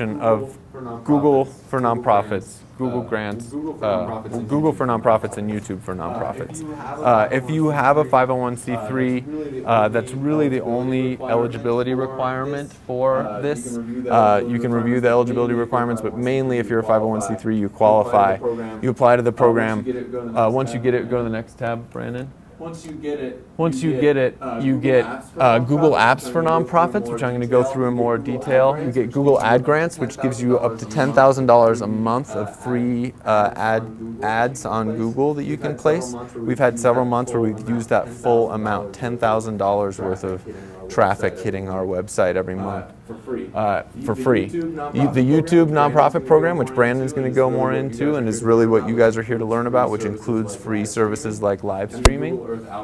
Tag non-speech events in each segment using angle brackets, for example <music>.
of Google for nonprofits, Google grants, uh, Google for nonprofits, and YouTube for nonprofits. Uh, if you have a 501c3, uh, that's really the only eligibility requirement for this. Uh, you can review the eligibility requirements, but mainly if you're a 501c3, you qualify. You apply to the program. Uh, once you get it, go to the next tab, Brandon. Once you get it, Once you get it, you get uh, Google Apps for nonprofits, which I'm going to go through in more detail. You get Google Ad Grants, which gives you up to $10,000 a month of free uh, ad ads on Google that you can place. We've had several months where we've used that full amount, $10,000 worth of traffic hitting our website every month for free. uh, for free. The YouTube nonprofit program, which Brandon's going to go more into, and is really what you guys are here to learn about, which includes free services like live streaming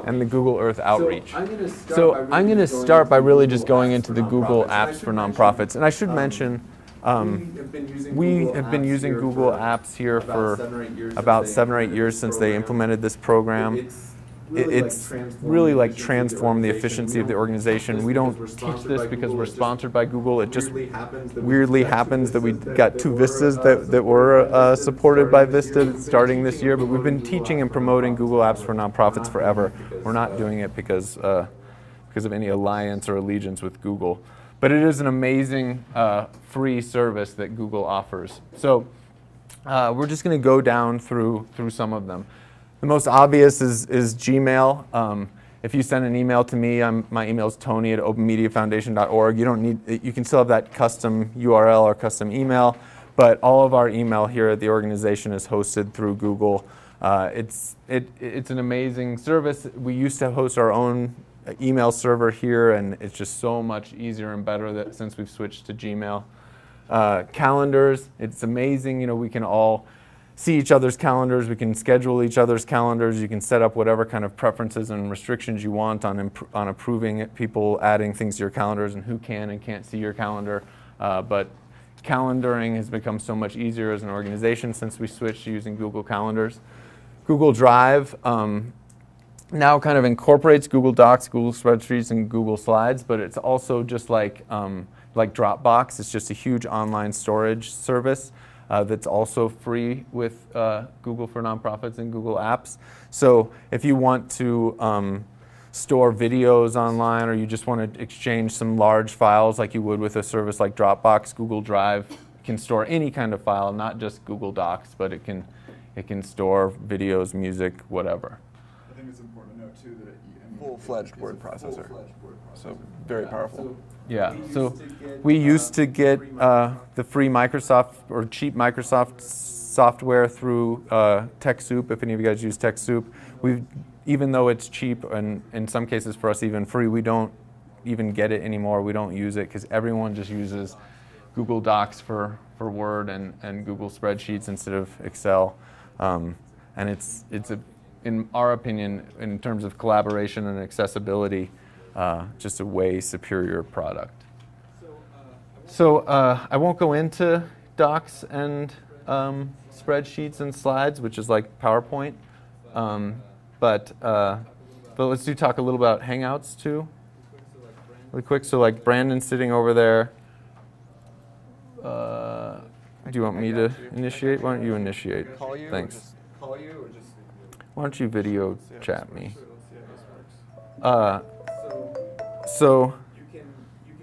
and the Google Earth outreach. So I'm going to start by really just going into the Google Apps for nonprofits, and I should mention. Um, we have been using Google Apps here for about seven or eight years since they implemented this program. It- It's really like transformed the efficiency of the organization. We don't teach this because we're sponsored by Google. It just weirdly happens that we got two Vistas that, that were uh, supported by Vista starting this year, but we've been teaching and promoting Google Apps for nonprofits forever. We're not doing it because, uh, because of any alliance or allegiance with Google. But it is an amazing uh, free service that Google offers. So uh, we're just going to go down through, through some of them. The most obvious is, is Gmail. Um, if you send an email to me, I'm, my email is tony at openmediafoundation.org. You don't need, you can still have that custom URL or custom email, but all of our email here at the organization is hosted through Google. Uh, it's, it, it's an amazing service. We used to host our own email server here, and it's just so much easier and better that since we've switched to Gmail. Uh, calendars, it's amazing. You know, we can all see each other's calendars. We can schedule each other's calendars. You can set up whatever kind of preferences and restrictions you want on, on approving it, people adding things to your calendars and who can and can't see your calendar. Uh, but calendaring has become so much easier as an organization since we switched to using Google Calendars. Google Drive um, now kind of incorporates Google Docs, Google Spreadsheets, and Google Slides, but it's also just like, um, like Dropbox. It's just a huge online storage service uh, that's also free with uh, Google for Nonprofits and Google Apps. So if you want to um, store videos online or you just want to exchange some large files like you would with a service like Dropbox, Google Drive can store any kind of file, not just Google Docs, but it can, it can store videos, music, whatever. I think it's important to note too that it, I mean, Full-fledged it's a word processor. So processor. very powerful. Yeah, so we used to get uh, the free Microsoft or cheap Microsoft software through uh, TechSoup. If any of you guys use TechSoup, we even though it's cheap and in some cases for us even free, we don't even get it anymore. We don't use it because everyone just uses Google Docs for, for Word and, and Google Spreadsheets instead of Excel. Um, and it's, it's a, in our opinion, in terms of collaboration and accessibility, uh, just a way superior product. So uh, I won't go into docs and um, spreadsheets and slides, which is like PowerPoint. Um, but uh, but let's do talk a little about Hangouts too, really quick. So like Brandon sitting over there. Uh, do you want me to initiate? Why don't you initiate? Call you? or Thanks. just Call you or just? Why don't you video chat me? Let's see how this works. Uh, so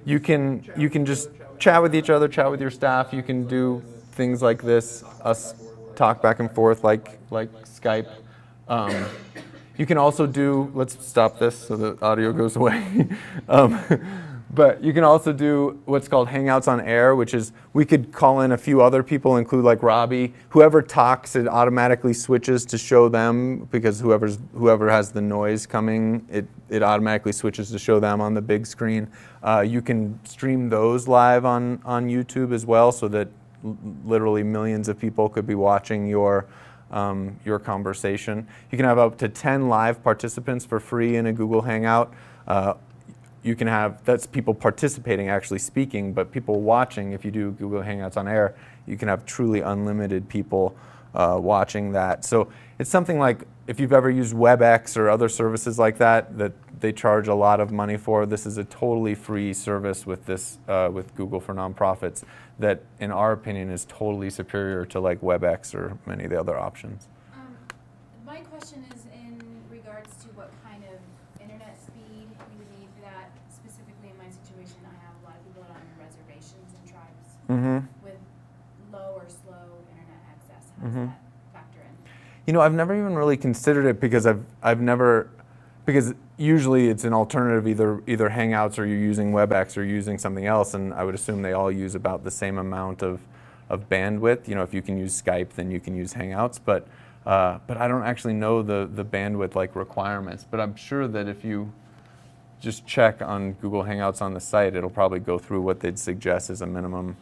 you can you can just chat with each other, chat with your staff. You can do things like this, us talk back and forth like like Skype. Um, you can also do. Let's stop this so the audio goes away. <laughs> um, but you can also do what's called Hangouts on Air, which is we could call in a few other people, include like Robbie. Whoever talks, it automatically switches to show them because whoever's whoever has the noise coming, it it automatically switches to show them on the big screen. Uh, you can stream those live on on YouTube as well, so that literally millions of people could be watching your um, your conversation. You can have up to 10 live participants for free in a Google Hangout. Uh, you can have, that's people participating actually speaking, but people watching, if you do Google Hangouts on air, you can have truly unlimited people uh, watching that. So it's something like if you've ever used WebEx or other services like that that they charge a lot of money for. This is a totally free service with this uh, with Google for nonprofits that, in our opinion, is totally superior to like WebEx or many of the other options. Um, my question is in regards to what kind of internet speed you would need for that. Specifically, in my situation, I have a lot of people that are on reservations and tribes Mm-hmm. with low or slow internet access. How does Mhm. that factor in? You know, I've never even really considered it because I've I've never because usually it's an alternative either either Hangouts or you're using WebEx or using something else, and I would assume they all use about the same amount of of bandwidth. You know, if you can use Skype, then you can use Hangouts, but uh, but I don't actually know the the bandwidth like requirements. But I'm sure that if you just check on Google Hangouts on the site, it'll probably go through what they'd suggest as a minimum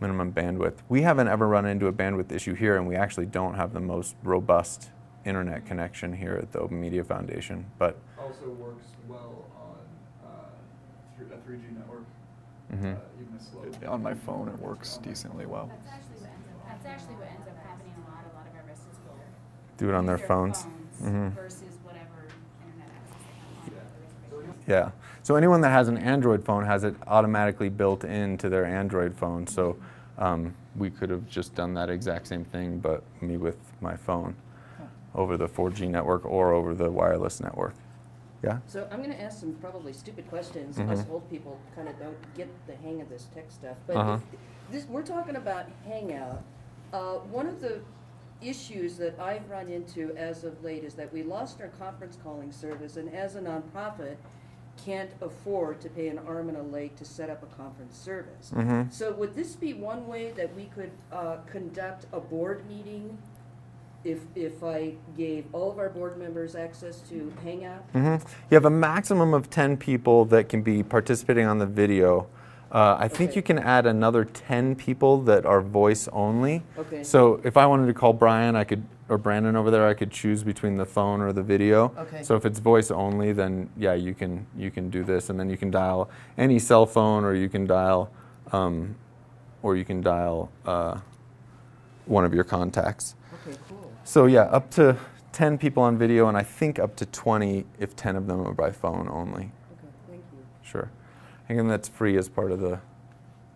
minimum bandwidth. We haven't ever run into a bandwidth issue here, and we actually don't have the most robust internet connection here at the Open Media Foundation. But Also works well on uh, a 3G network, mhm. uh, even a slow. On my phone, it works decently well. That's actually what ends up. That's actually what ends up happening a lot. A lot of our residents will do it on use their phones. Mhm. versus whatever internet access they have on the. Yeah. So anyone that has an Android phone has it automatically built into their Android phone. So um, we could have just done that exact same thing, but me with my phone over the 4G network or over the wireless network. Yeah. So I'm going to ask some probably stupid questions. Mhm. Us old people kind of don't get the hang of this tech stuff. But Uh-huh. this, we're talking about Hangout. Uh, one of the issues that I've run into as of late is that we lost our conference calling service, and as a nonprofit, can't afford to pay an arm and a leg to set up a conference service. hmm So would this be one way that we could uh, conduct a board meeting if, if I gave all of our board members access to Hangout? hmm You have a maximum of 10 people that can be participating on the video. Uh, I think Okay. you can add another 10 people that are voice only. Okay. So if I wanted to call Brian, I could, or Brandon over there, I could choose between the phone or the video. Okay. So if it's voice only, then yeah, you can you can do this, and then you can dial any cell phone, or you can dial, um, or you can dial uh, one of your contacts. Okay, cool. So yeah, up to 10 people on video, and I think up to 20 if 10 of them are by phone only. Okay, thank you. Sure. And that's free as part of the,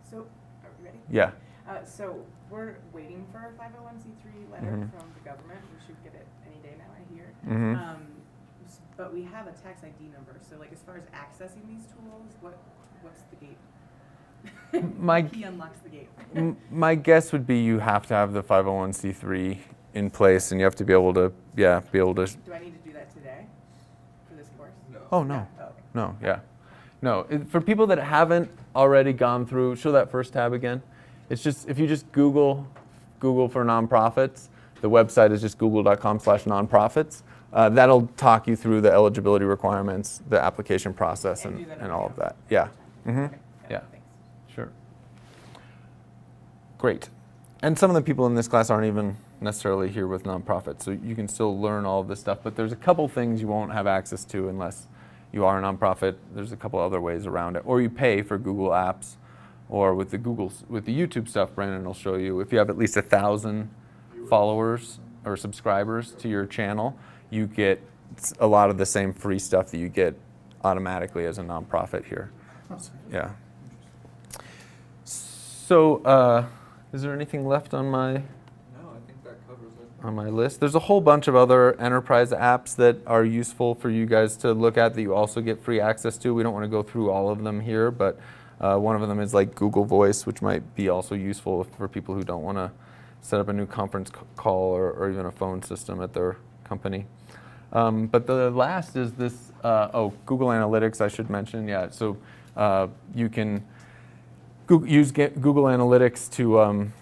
So, are we ready? yeah. Uh, so, we're waiting for a 501c3 letter Mhm. from the government. We should get it any day now, I hear. Mhm. Um, but we have a tax ID number. So, like, as far as accessing these tools, what what's the gate? <laughs> My- What key unlocks the gate. M- My guess would be you have to have the 501c3 in place, and you have to be able to, yeah, be able to. Do I need to do that today for this course? No. Oh no, Oh, okay. no, yeah, no. It, for people that haven't already gone through, show that first tab again. It's just if you just Google, Google for nonprofits. The website is just google.com slash nonprofits. Uh, that'll talk you through the eligibility requirements, the application process, And and, and all of that. Yeah. Mm -hmm. Yeah. Sure. Great. And some of the people in this class aren't even necessarily here with nonprofits, so you can still learn all of this stuff. But there's a couple things you won't have access to unless you are a nonprofit. There's a couple other ways around it, or you pay for Google Apps, or with the Google with the YouTube stuff. Brandon will show you if you have at least a thousand followers or subscribers to your channel, you get a lot of the same free stuff that you get automatically as a nonprofit here. Yeah. So, uh, is there anything left on my No, I think that covers it. on my list? There's a whole bunch of other enterprise apps that are useful for you guys to look at that you also get free access to. We don't want to go through all of them here, but uh, one of them is like Google Voice, which might be also useful for people who don't want to set up a new conference call or, or even a phone system at their company. Um, but the last is this, uh, oh, Google Analytics, I should mention. Yeah, so uh, you can Google, use Google Analytics to um,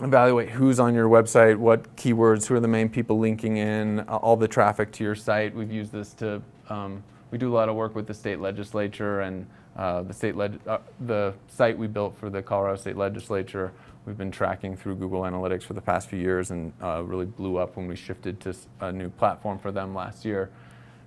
evaluate who's on your website, what keywords, who are the main people linking in, all the traffic to your site. We've used this to, um, we do a lot of work with the state legislature and uh, the state leg- uh, the site we built for the Colorado State Legislature. We've been tracking through Google Analytics for the past few years and uh, really blew up when we shifted to a new platform for them last year.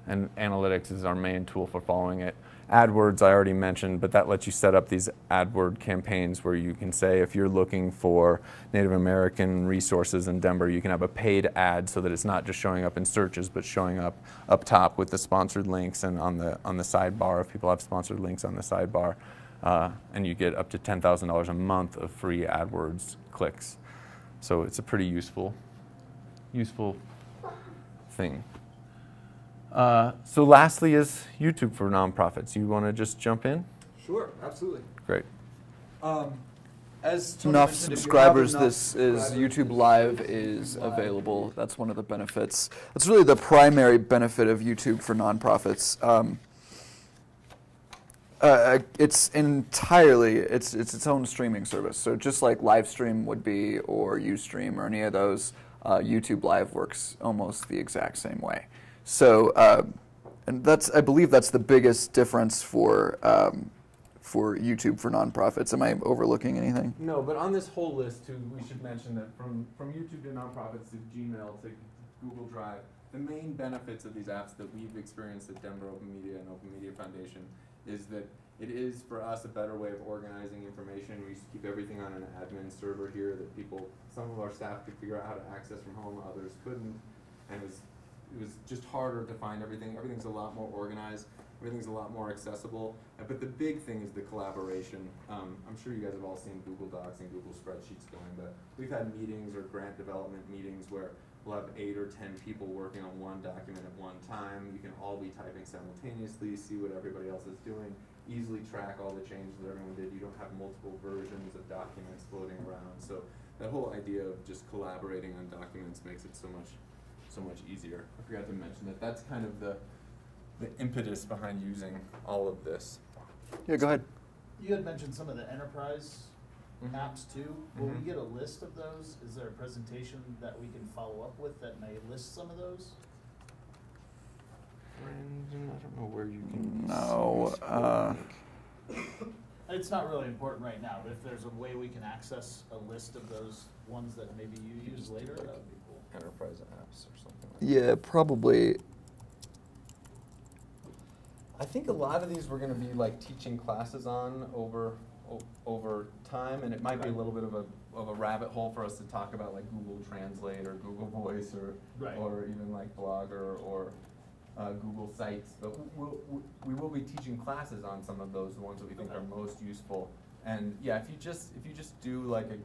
And analytics is our main tool for following it. AdWords I already mentioned, but that lets you set up these AdWord campaigns where you can say if you're looking for Native American resources in Denver, you can have a paid ad so that it's not just showing up in searches, but showing up up top with the sponsored links and on the on the sidebar if people have sponsored links on the sidebar, uh, and you get up to ten thousand dollars a month of free AdWords clicks. So it's a pretty useful useful thing. Uh, so lastly is YouTube for nonprofits. You want to just jump in? Sure, absolutely. Great. Um, as Tony Enough mentioned, if you have subscribers, enough this is YouTube Live is available. That's one of the benefits. That's really the primary benefit of YouTube for nonprofits. Um, uh, it's entirely it's it's its own streaming service. So just like Livestream would be, or UStream, or any of those, uh, YouTube Live works almost the exact same way. So, uh, and that's I believe that's the biggest difference for um, for YouTube for nonprofits. Am I overlooking anything? No, but on this whole list too, we should mention that from, from YouTube to nonprofits to Gmail to Google Drive, the main benefits of these apps that we've experienced at Denver Open Media and Open Media Foundation is that it is for us a better way of organizing information. We used to keep everything on an admin server here that people, some of our staff could figure out how to access from home, others couldn't. And it was, it was just harder to find everything. Everything's a lot more organized. Everything's a lot more accessible. Uh, But the big thing is the collaboration. Um, I'm sure you guys have all seen Google Docs and Google spreadsheets going, but we've had meetings or grant development meetings where we'll have eight or ten people working on one document at one time. You can all be typing simultaneously, see what everybody else is doing, easily track all the changes that everyone did. You don't have multiple versions of documents floating around. So that whole idea of just collaborating on documents makes it so much so much easier. I forgot to mention that. That's kind of the the impetus behind using all of this. Yeah, go ahead. You had mentioned some of the enterprise Mhm. apps too. Will we Mhm. get a list of those? Is there a presentation that we can follow up with that may list some of those? Brandon, I don't know where you can. No. Uh, It's not really important right now, but if there's a way we can access a list of those ones that maybe you use later, that would be cool. Enterprise apps or something. Like yeah, probably. I think a lot of these we're going to be like teaching classes on over o- over time, and it might be a little bit of a of a rabbit hole for us to talk about like Google Translate or Google <laughs> Voice or Right. or even like Blogger or uh, Google Sites. But we'll, we'll, we will be teaching classes on some of those, the ones that we think Okay. are most useful. And yeah, if you just if you just do like a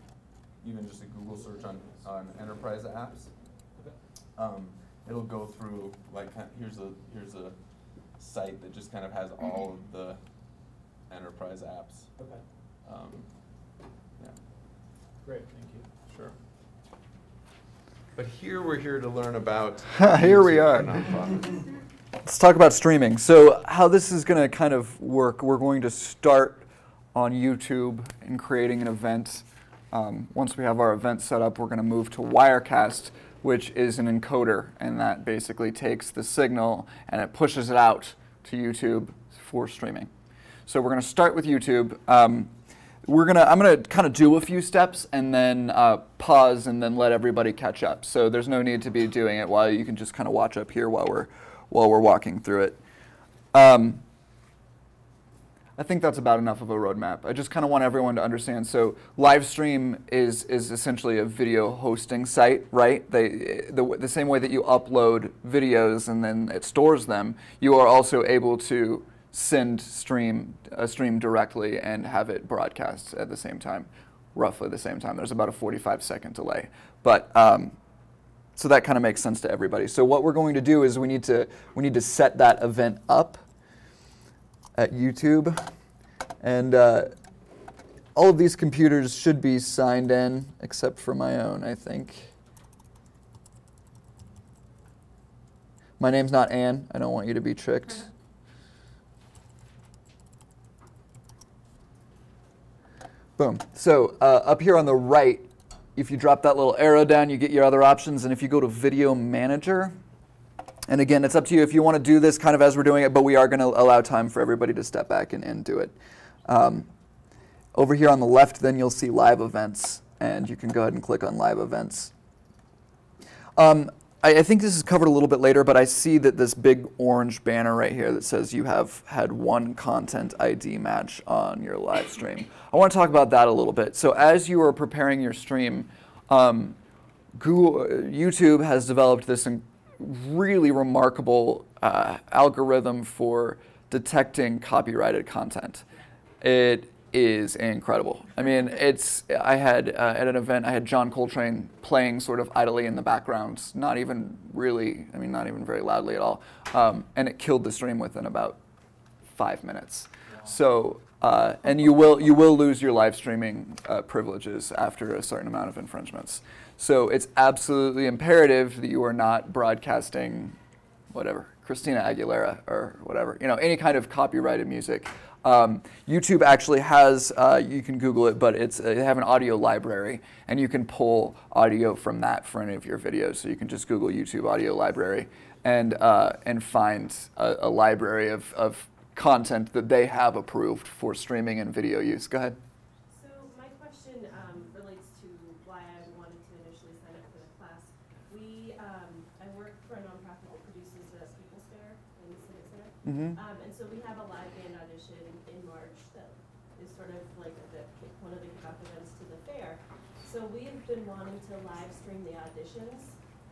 even just a Google search on on enterprise apps, um, it'll go through like here's a here's a site that just kind of has all of the enterprise apps. Okay, Um, yeah, great, thank you. sure. But here we're here to learn about. <laughs> Here we are. Let's talk about streaming. So, how this is going to kind of work, we're going to start on YouTube and creating an event. Um, once we have our event set up, we're going to move to Wirecast, which is an encoder, and that basically takes the signal and it pushes it out to YouTube for streaming. So, we're going to start with YouTube. Um, we're gonna i'm gonna kind of do a few steps and then uh, pause and then let everybody catch up so there's no need to be doing it while you can just kind of watch up here while we're while we're walking through it um, I think that's about enough of a roadmap. I just kind of want everyone to understand. So, Livestream is is essentially a video hosting site, right? They the, the same way that you upload videos and then it stores them, you are also able to send stream a stream directly and have it broadcast at the same time, roughly the same time. There's about a 45 second delay, but um, so that kind of makes sense to everybody. So what we're going to do is we need to we need to set that event up at YouTube, and uh, all of these computers should be signed in, except for my own, I think. My name's not Ann. I don't want you to be tricked. Boom. So uh, up here on the right, if you drop that little arrow down, you get your other options. And if you go to Video Manager, and again, it's up to you if you want to do this kind of as we're doing it, but we are going to allow time for everybody to step back and, and do it. Um, over here on the left, then you'll see live events, and you can go ahead and click on live events. Um, I, I think this is covered a little bit later, but I see that this big orange banner right here that says you have had one content ID match on your live stream. I want to talk about that a little bit. So as you are preparing your stream, um, Google, YouTube has developed this really remarkable uh, algorithm for detecting copyrighted content. It is incredible. I mean, it's. I had uh, at an event, I had John Coltrane playing sort of idly in the background, not even really. I mean, not even very loudly at all, um, and it killed the stream within about five minutes. So, uh, and you will you will lose your live streaming uh, privileges after a certain amount of infringements. So it's absolutely imperative that you are not broadcasting, whatever Christina Aguilera or whatever, you know, any kind of copyrighted music. Um, YouTube actually has, uh, you can Google it, but it's, uh, they have an audio library, and you can pull audio from that for any of your videos. So you can just Google YouTube audio library and, uh, and find a, a library of, of content that they have approved for streaming and video use. Go ahead. So my question um, relates to why I wanted to initially sign up for the class. We, um, I work for a nonprofit that produces the People's Fair in the Civic Center. Mm -hmm. um, and so we have a live band audition in March that is sort of like the, one of the kickoff events to the fair. So we've been wanting to live stream the auditions.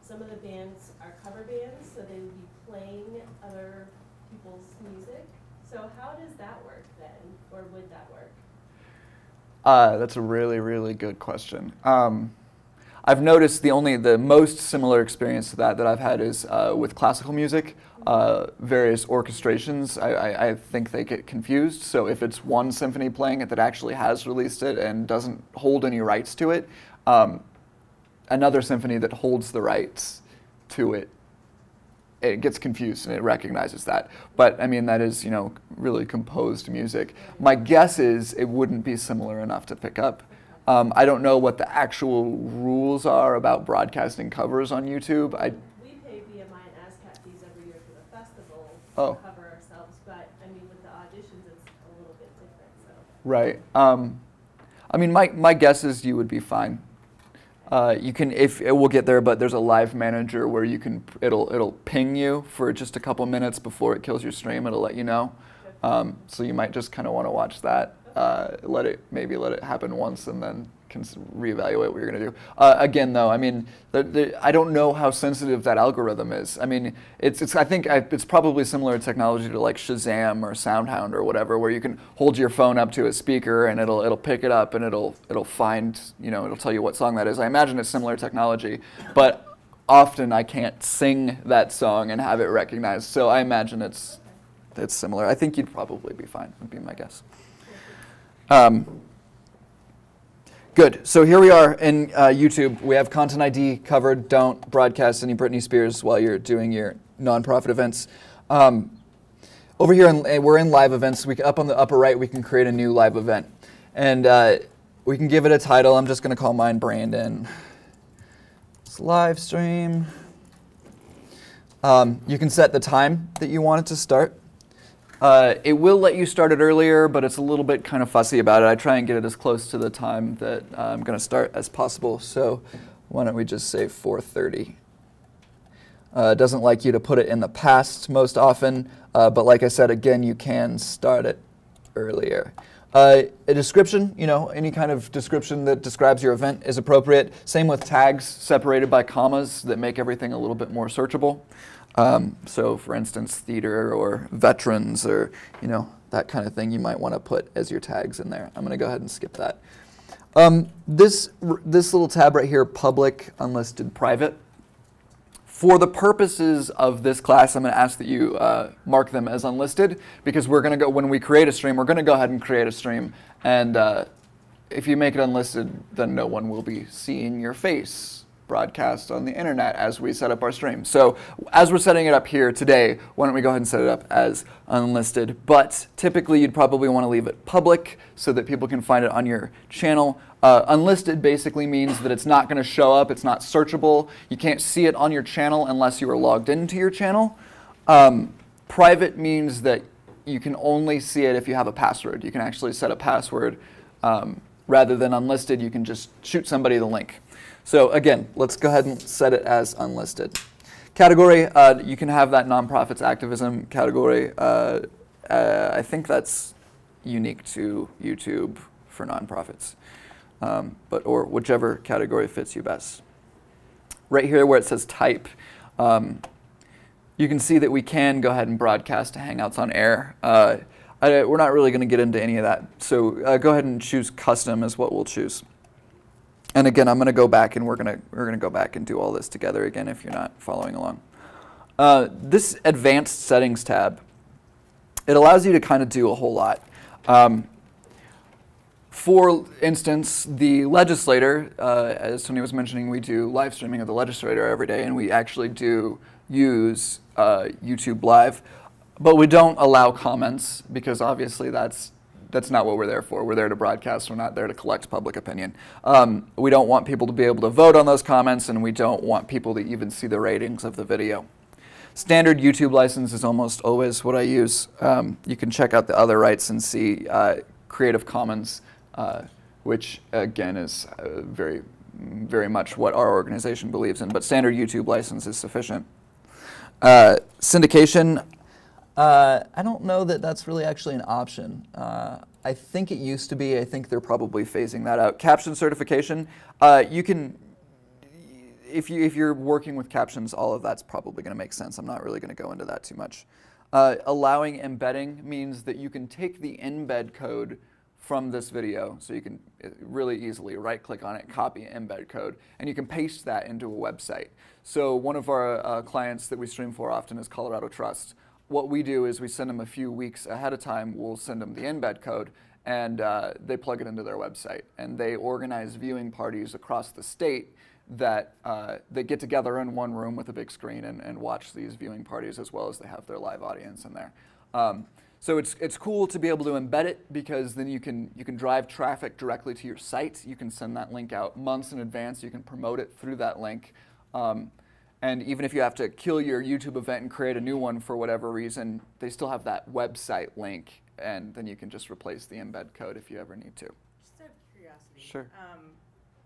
Some of the bands are cover bands, so they would be playing other people's music. So how does that work then, or would that work? Uh, that's a really, really good question. Um, I've noticed the only, the most similar experience to that that I've had is uh, with classical music. Uh, various orchestrations, I, I, I, think they get confused. So if it's one symphony playing it that actually has released it and doesn't hold any rights to it, um, another symphony that holds the rights to it it gets confused and it recognizes that. But I mean, that is, you know, really composed music. My guess is it wouldn't be similar enough to pick up. Um, I don't know what the actual rules are about broadcasting covers on YouTube. I, we pay BMI and ASCAP fees every year for the festival oh. to cover ourselves, but I mean, with the auditions, it's a little bit different. So. Right. Um, I mean, my, my guess is you would be fine. Uh, you can, if it will get there, but there's a live manager where you can, it'll it'll ping you for just a couple minutes before it kills your stream. It'll let you know. Um, so you might just kind of want to watch that. Uh, let it maybe let it happen once and then can reevaluate what you're going to do. Uh, again, though, I mean, the, the, I don't know how sensitive that algorithm is. I mean, it's, it's I think I, it's probably similar technology to like Shazam or SoundHound or whatever, where you can hold your phone up to a speaker and it'll it'll pick it up and it'll it'll find you know it'll tell you what song that is. I imagine it's similar technology, but often I can't sing that song and have it recognized. So I imagine it's it's similar. I think you'd probably be fine. Would be my guess. Um, Good. So here we are in uh, YouTube. We have Content ID covered. Don't broadcast any Britney Spears while you're doing your nonprofit events. Um, over here, in, we're in live events. We up on the upper right, we can create a new live event, and uh, we can give it a title. I'm just going to call mine Brandon. It's live stream. Um, you can set the time that you want it to start. Uh, it will let you start it earlier, but it's a little bit kind of fussy about it. I try and get it as close to the time that uh, I'm going to start as possible. So why don't we just say 4.30? Uh, doesn't like you to put it in the past most often, uh, but like I said, again, you can start it earlier. Uh, a description, you know, any kind of description that describes your event is appropriate. Same with tags separated by commas that make everything a little bit more searchable. Um, so for instance, theater or veterans or, you know, that kind of thing you might want to put as your tags in there. I'm going to go ahead and skip that. Um, this, this little tab right here, public, unlisted, private. For the purposes of this class, I'm going to ask that you uh, mark them as unlisted because we're going to go, when we create a stream, we're going to go ahead and create a stream. And uh, if you make it unlisted, then no one will be seeing your face broadcast on the internet as we set up our stream. So as we're setting it up here today, why don't we go ahead and set it up as unlisted. But typically you'd probably want to leave it public so that people can find it on your channel. Uh, unlisted basically means that it's not going to show up, it's not searchable. You can't see it on your channel unless you are logged into your channel. Um, private means that you can only see it if you have a password. You can actually set a password. Um, rather than unlisted, you can just shoot somebody the link. So again, let's go ahead and set it as unlisted. Category, uh, you can have that nonprofits activism category. Uh, uh, I think that's unique to YouTube for nonprofits, um, but or whichever category fits you best. Right here where it says type, um, you can see that we can go ahead and broadcast to Hangouts on air. Uh, I, we're not really going to get into any of that, so uh, go ahead and choose custom is what we'll choose. And again, I'm going to go back and we're going to we're going to go back and do all this together again if you're not following along. Uh, this advanced settings tab, it allows you to kind of do a whole lot. Um, for instance, the legislator, uh, as Tony was mentioning, we do live streaming of the legislator every day, and we actually do use uh, YouTube Live, but we don't allow comments because obviously that's that's not what we're there for. We're there to broadcast. We're not there to collect public opinion. Um, we don't want people to be able to vote on those comments, and we don't want people to even see the ratings of the video. Standard YouTube license is almost always what I use. Um, you can check out the other rights and see uh, Creative Commons, uh, which again is uh, very, very much what our organization believes in. But standard YouTube license is sufficient. Uh, syndication, uh, I don't know that that's really actually an option. Uh, I think it used to be. I think they're probably phasing that out. Caption certification, uh, you can, if, you, if you're working with captions, all of that's probably going to make sense. I'm not really going to go into that too much. Uh, allowing embedding means that you can take the embed code from this video, so you can uh, really easily right click on it, copy embed code, and you can paste that into a website. So one of our uh, clients that we stream for often is Colorado Trust what we do is we send them a few weeks ahead of time. We'll send them the embed code, and uh, they plug it into their website. And they organize viewing parties across the state that uh, they get together in one room with a big screen and, and, watch these viewing parties as well as they have their live audience in there. Um, so it's, it's cool to be able to embed it because then you can, you can drive traffic directly to your site. You can send that link out months in advance. You can promote it through that link. Um, and even if you have to kill your YouTube event and create a new one for whatever reason, they still have that website link, and then you can just replace the embed code if you ever need to. Just out of curiosity. Sure. Um,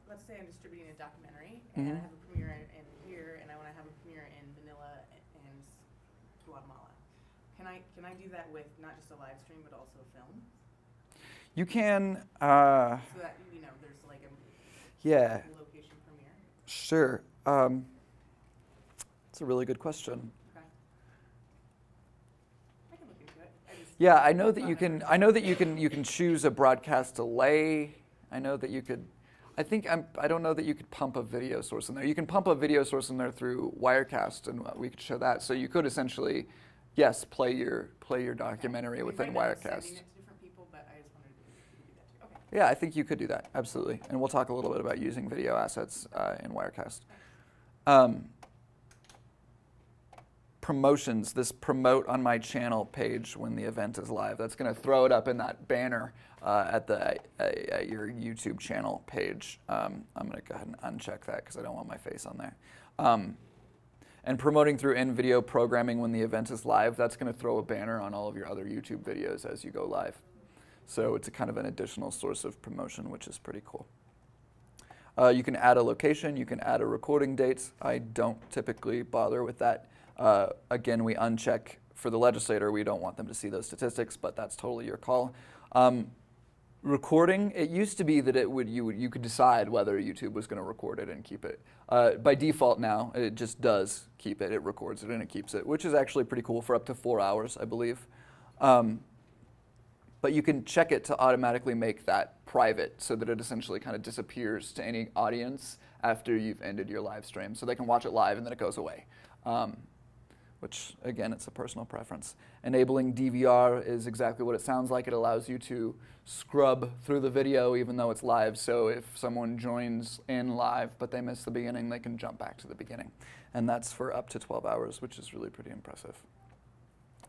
let's say I'm distributing a documentary, and Mhm. I have a premiere in, in here, and I want to have a premiere in Manila and Guatemala. Can I can I do that with not just a live stream, but also a film? You can, uh, So that you know, there's like a yeah, location premiere. sure. Um, that's a really good question. Okay. I can look into it. I Yeah, I know that you can. I know that you can. You can choose a broadcast delay. I know that you could. I think I'm. I don't know that you could pump a video source in there. You can pump a video source in there through Wirecast, and we could show that. So you could essentially, yes, play your play your documentary mean, within right now it's Wirecast. Sending it to different people, but I just wanted to do that too. Okay. Yeah, I think you could do that absolutely, and we'll talk a little bit about using video assets uh, in Wirecast. Um, promotions, this promote on my channel page when the event is live. That's going to throw it up in that banner uh, at the at, at your YouTube channel page. Um, I'm going to go ahead and uncheck that because I don't want my face on there. Um, and promoting through in-video programming when the event is live, that's going to throw a banner on all of your other YouTube videos as you go live. So it's a kind of an additional source of promotion, which is pretty cool. Uh, you can add a location, you can add a recording date. I don't typically bother with that. Uh, again, we uncheck for the legislator. We don't want them to see those statistics, but that's totally your call. Um, recording, it used to be that it would you would you could decide whether YouTube was going to record it and keep it. Uh, by default now, it just does keep it. It records it and it keeps it, which is actually pretty cool for up to four hours, I believe. Um, but you can check it to automatically make that private so that it essentially kind of disappears to any audience after you've ended your live stream. So they can watch it live and then it goes away. Um, which again, it's a personal preference. Enabling DVR is exactly what it sounds like. It allows you to scrub through the video even though it's live. So if someone joins in live but they miss the beginning, they can jump back to the beginning. And that's for up to 12 hours, which is really pretty impressive.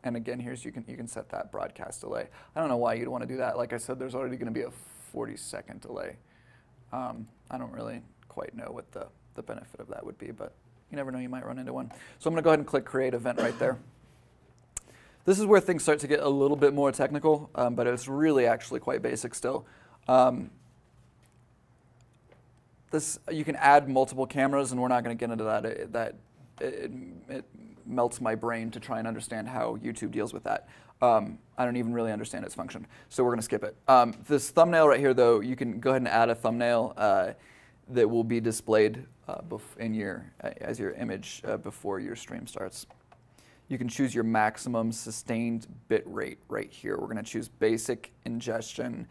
And again, here's you can you can set that broadcast delay. I don't know why you'd want to do that. Like I said, there's already going to be a 40 second delay. Um, I don't really quite know what the, the benefit of that would be, but you never know, you might run into one. So I'm going to go ahead and click Create Event right there. This is where things start to get a little bit more technical, um, but it's really actually quite basic still. Um, this you can add multiple cameras, and we're not going to get into that uh, that it, it melts my brain to try and understand how YouTube deals with that. Um, I don't even really understand its function, so we're going to skip it. Um, this thumbnail right here, though, you can go ahead and add a thumbnail uh, that will be displayed in your uh, as your image uh, before your stream starts. You can choose your maximum sustained bit rate right here. We're going to choose basic ingestion.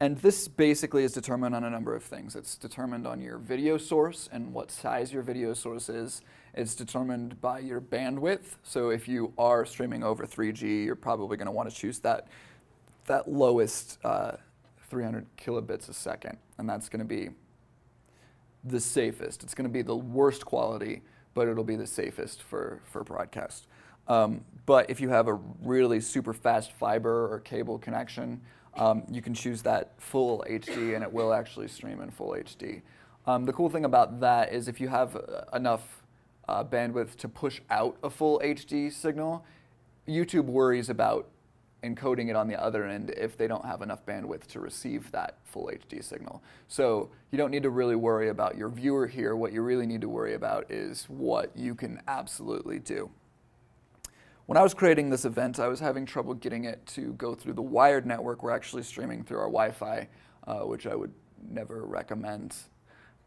And this basically is determined on a number of things. It's determined on your video source and what size your video source is. It's determined by your bandwidth. So if you are streaming over 3G, you're probably going to want to choose that, that lowest uh, 300 kilobits a second. And that's going to be the safest. It's going to be the worst quality, but it'll be the safest for, for broadcast. Um, but if you have a really super fast fiber or cable connection, um, you can choose that full HD and it will actually stream in full HD. Um, the cool thing about that is if you have uh, enough uh, bandwidth to push out a full HD signal, YouTube worries about encoding it on the other end if they don't have enough bandwidth to receive that full HD signal. So you don't need to really worry about your viewer here. What you really need to worry about is what you can absolutely do. When I was creating this event, I was having trouble getting it to go through the wired network. We're actually streaming through our Wi-Fi, uh, which I would never recommend.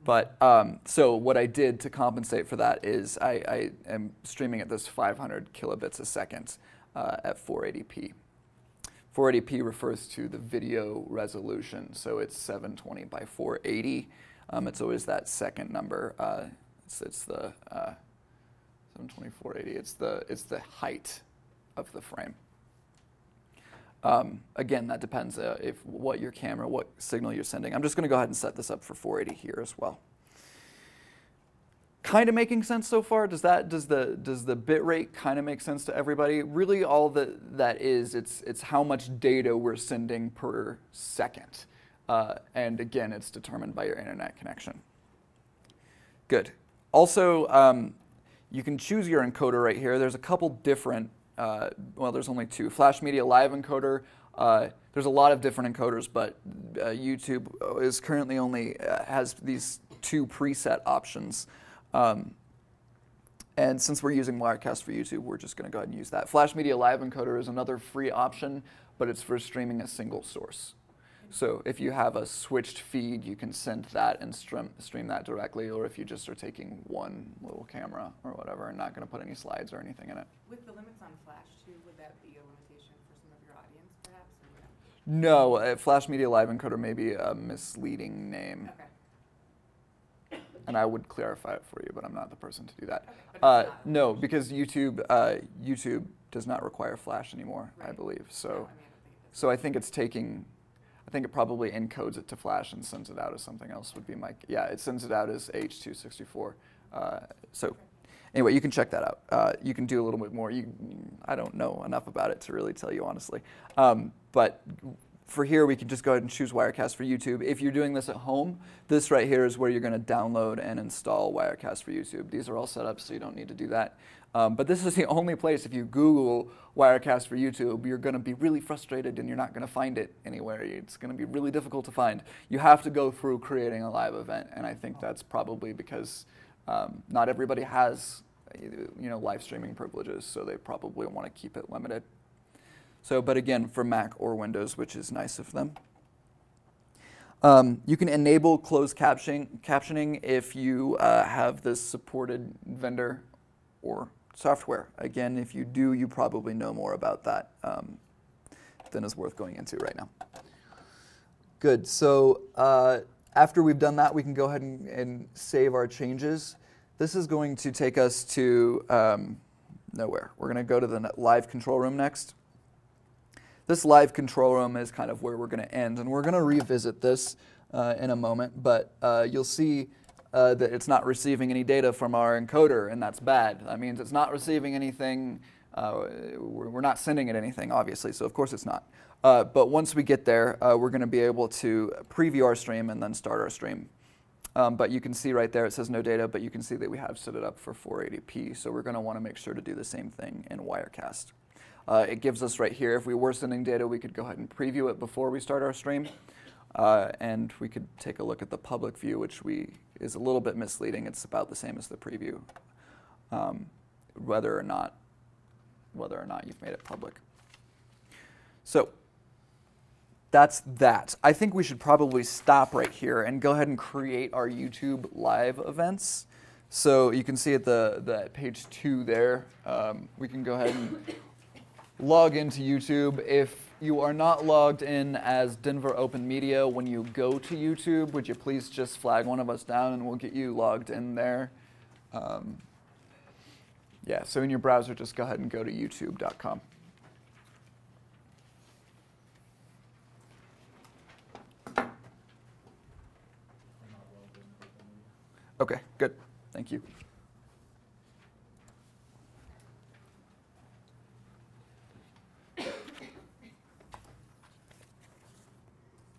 But um, so what I did to compensate for that is I, I am streaming at this 500 kilobits a second uh, at 480p. 480p refers to the video resolution, so it's 720 by 480. Um, it's always that second number. Uh, it's, it's the uh, 720, It's the, it's the height of the frame. Um, again, that depends uh, if what your camera, what signal you're sending. I'm just going to go ahead and set this up for 480 here as well. Kind of making sense so far. Does that does the does the bit rate kind of make sense to everybody? Really, all that that is it's it's how much data we're sending per second, uh, and again, it's determined by your internet connection. Good. Also, um, you can choose your encoder right here. There's a couple different, uh, well, there's only two. Flash Media Live encoder. Uh, there's a lot of different encoders, but uh, YouTube is currently only uh, has these two preset options. Um, and since we're using Wirecast for YouTube, we're just going to go ahead and use that. Flash Media Live encoder is another free option, but it's for streaming a single source. So if you have a switched feed, you can send that and stream, stream that directly, or if you just are taking one little camera or whatever and not going to put any slides or anything in it. With the limits on Flash too, would that be a limitation for some of your audience perhaps? No, uh, Flash Media Live Encoder may be a misleading name. Okay. And I would clarify it for you, but I'm not the person to do that. Okay, Uh, no, because YouTube uh, YouTube does not require Flash anymore, I believe. So, No, I mean, I don't think it does. so I think it's taking I think it probably encodes it to Flash and sends it out as something else. Would be my yeah. It sends it out as H264. Uh, so anyway, you can check that out. Uh, you can do a little bit more. You, I don't know enough about it to really tell you honestly, um, but for here, we can just go ahead and choose Wirecast for YouTube. If you're doing this at home, this right here is where you're going to download and install Wirecast for YouTube. These are all set up, so you don't need to do that. Um, but this is the <laughs> only place, if you Google Wirecast for YouTube, you're going to be really frustrated and you're not going to find it anywhere. It's going to be really difficult to find. You have to go through creating a live event, and I think that's probably because um, not everybody has you know, live streaming privileges, so they probably want to keep it limited. So, but again, for Mac or Windows, which is nice of them. Um, you can enable closed captioning, captioning if you uh, have this supported vendor or software. Again, if you do, you probably know more about that um, than is worth going into right now. Good. So uh, after we've done that, we can go ahead and, and, save our changes. This is going to take us to um, nowhere. We're going to go to the live control room next. This live control room is kind of where we're going to end, and we're going to revisit this uh, in a moment, but uh, you'll see uh, that it's not receiving any data from our encoder, and that's bad. That means it's not receiving anything, uh, we're not sending it anything, obviously, so of course it's not. Uh, but once we get there, uh, we're going to be able to preview our stream and then start our stream. Um, but you can see right there, it says no data, but you can see that we have set it up for 480p, so we're going to want to make sure to do the same thing in Wirecast. Uh, it gives us right here, if we were sending data, we could go ahead and preview it before we start our stream. Uh, and we could take a look at the public view, which we is a little bit misleading. It's about the same as the preview. um, whether or not whether or not you've made it public. So that's that. I think we should probably stop right here and go ahead and create our YouTube live events. So you can see at the, the page two there, um, we can go ahead and log into YouTube. If you are not logged in as Denver Open Media, when you go to YouTube, would you please just flag one of us down and we'll get you logged in there. Um, yeah, so in your browser, just go ahead and go to youtube.com. Okay, good. Thank you.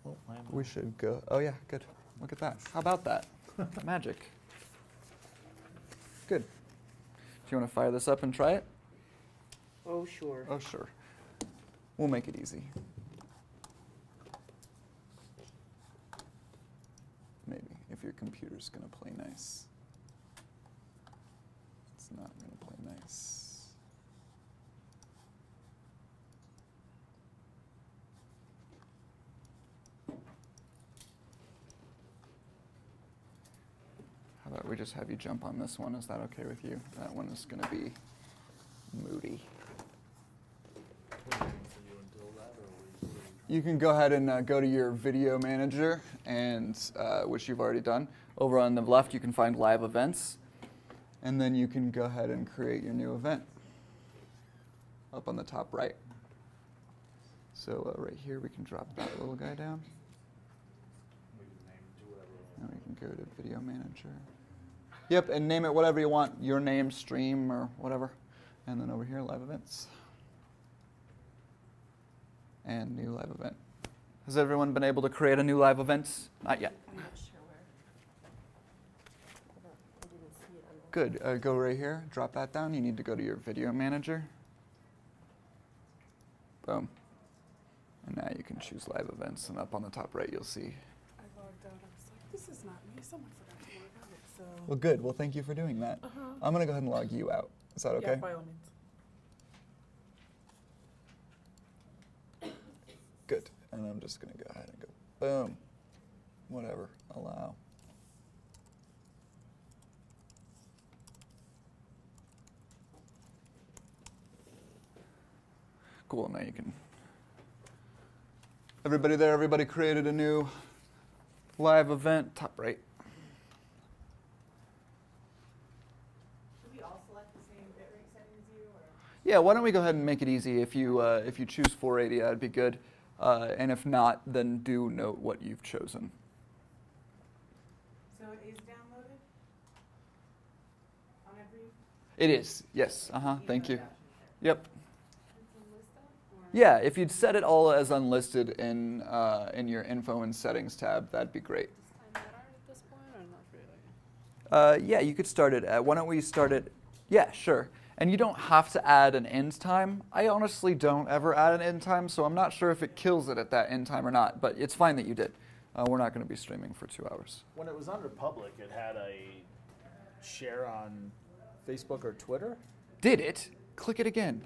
Well, I am- We should go. Oh, yeah, good. Look at that. How about that? <laughs> Magic. Good. Do you want to fire this up and try it? Oh, sure. Oh, sure. We'll make it easy. Maybe, if your computer's going to play nice. It's not going to play nice. How we just have you jump on this one? Is that okay with you? That one is going to be moody. You can go ahead and uh, go to your video manager, and uh, which you've already done. Over on the left, you can find live events, and then you can go ahead and create your new event. Up on the top right. So uh, right here, we can drop that little guy down, and we can go to video manager. Yep, and name it whatever you want, your name, stream, or whatever. And then over here, live events. And new live event. Has everyone been able to create a new live event? Not yet. I'm not sure where. I don't- I didn't see it on the. Good. Uh, go right here. Drop that down. You need to go to your video manager. Boom. And now you can choose live events, and up on the top right, you'll see. I logged out. I was like, this is not me. Someone forgot to log out. So. Well, good. Well, thank you for doing that. Uh-huh. I'm gonna go ahead and log you out. Is that okay? Yeah, by all means. <coughs> Good. And I'm just going to go ahead and go boom. Whatever. Allow. Cool. Now you can. Everybody there, everybody created a new live event. Top right. Should we all select the same bitrate setting as you, or? Yeah, why don't we go ahead and make it easy? If you uh, if you choose 480, that'd be good. Uh, and if not, then do note what you've chosen. So it is downloaded? On every? It is. Yes. Uh huh. Thank you. Yep. Yeah, if you'd set it all as unlisted in uh, in your info and settings tab, that'd be great. Time that at this point, or not really? Uh, yeah, you could start it. At, why don't we start it? Yeah, sure. And you don't have to add an end time. I honestly don't ever add an end time, so I'm not sure if it kills it at that end time or not. But it's fine that you did. Uh, we're not going to be streaming for two hours. When it was under public, it had a share on Facebook or Twitter. Did it? Click it again.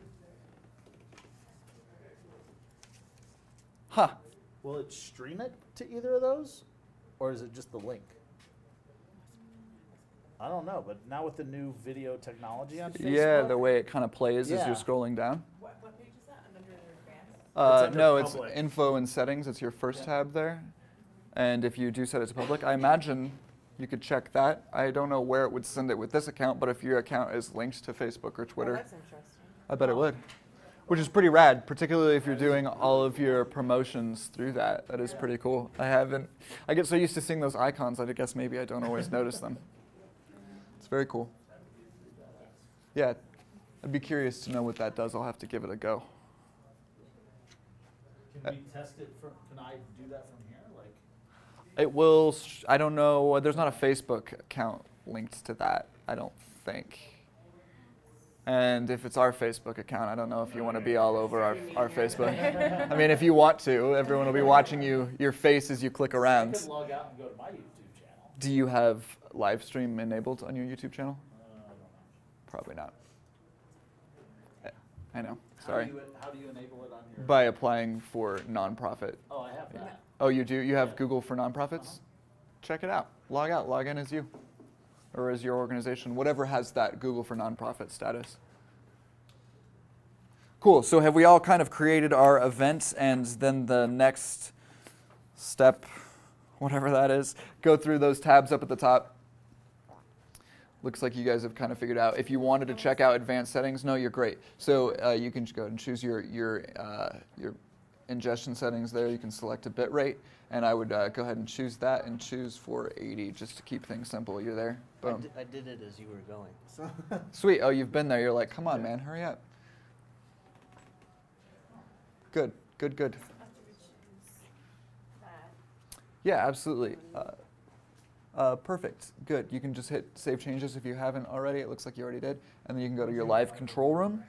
Huh. Will it stream it to either of those, or is it just the link? I don't know, but now with the new video technology on Facebook, Yeah, the way it kind of plays as Yeah. you're scrolling down. What, what page is that, under advanced? Uh, under no, it's info and settings. It's your first Yeah. tab there. And if you do set it to public, I imagine you could check that. I don't know where it would send it with this account, but if your account is linked to Facebook or Oh, Twitter, that's interesting. I bet it would. Which is pretty rad, particularly if you're doing all of your promotions through that. That is pretty cool. I haven't, I get so used to seeing those icons, I guess maybe I don't always notice them. It's very cool. Yeah, I'd be curious to know what that does. I'll have to give it a go. Can we test it from? Can I do that from here? Like, It will, sh- I don't know, there's not a Facebook account linked to that, I don't think. And if it's our Facebook account, I don't know if you want to be all over our, our Facebook. I mean, if you want to, everyone will be watching you, your face as you click I around. could log out and go to my YouTube. Do you have live stream enabled on your YouTube channel? Uh, I don't know. Probably not. I know. Sorry. How do you, how do you enable it on your? By applying for nonprofit. Oh, I have that. Oh, you do? You have Google for nonprofits? Check it out. Log out. Log in as you or as your organization, whatever has that Google for nonprofit status. Cool. So have we all kind of created our events and then the next step, whatever that is, go through those tabs up at the top. Looks like you guys have kind of figured out. If you wanted to check out advanced settings, no, you're great. So uh, you can go ahead and choose your your uh, your ingestion settings there. You can select a bit rate, and I would uh, go ahead and choose that and choose 480 just to keep things simple. You're there. I Boom. I did it as you were going. So <laughs> Sweet. Oh, you've been there. You're like, come on, man, hurry up. Good. Good. Good. Yeah, absolutely. Uh, uh, perfect. Good. You can just hit save changes if you haven't already. It looks like you already did. And then you can go to your live control room.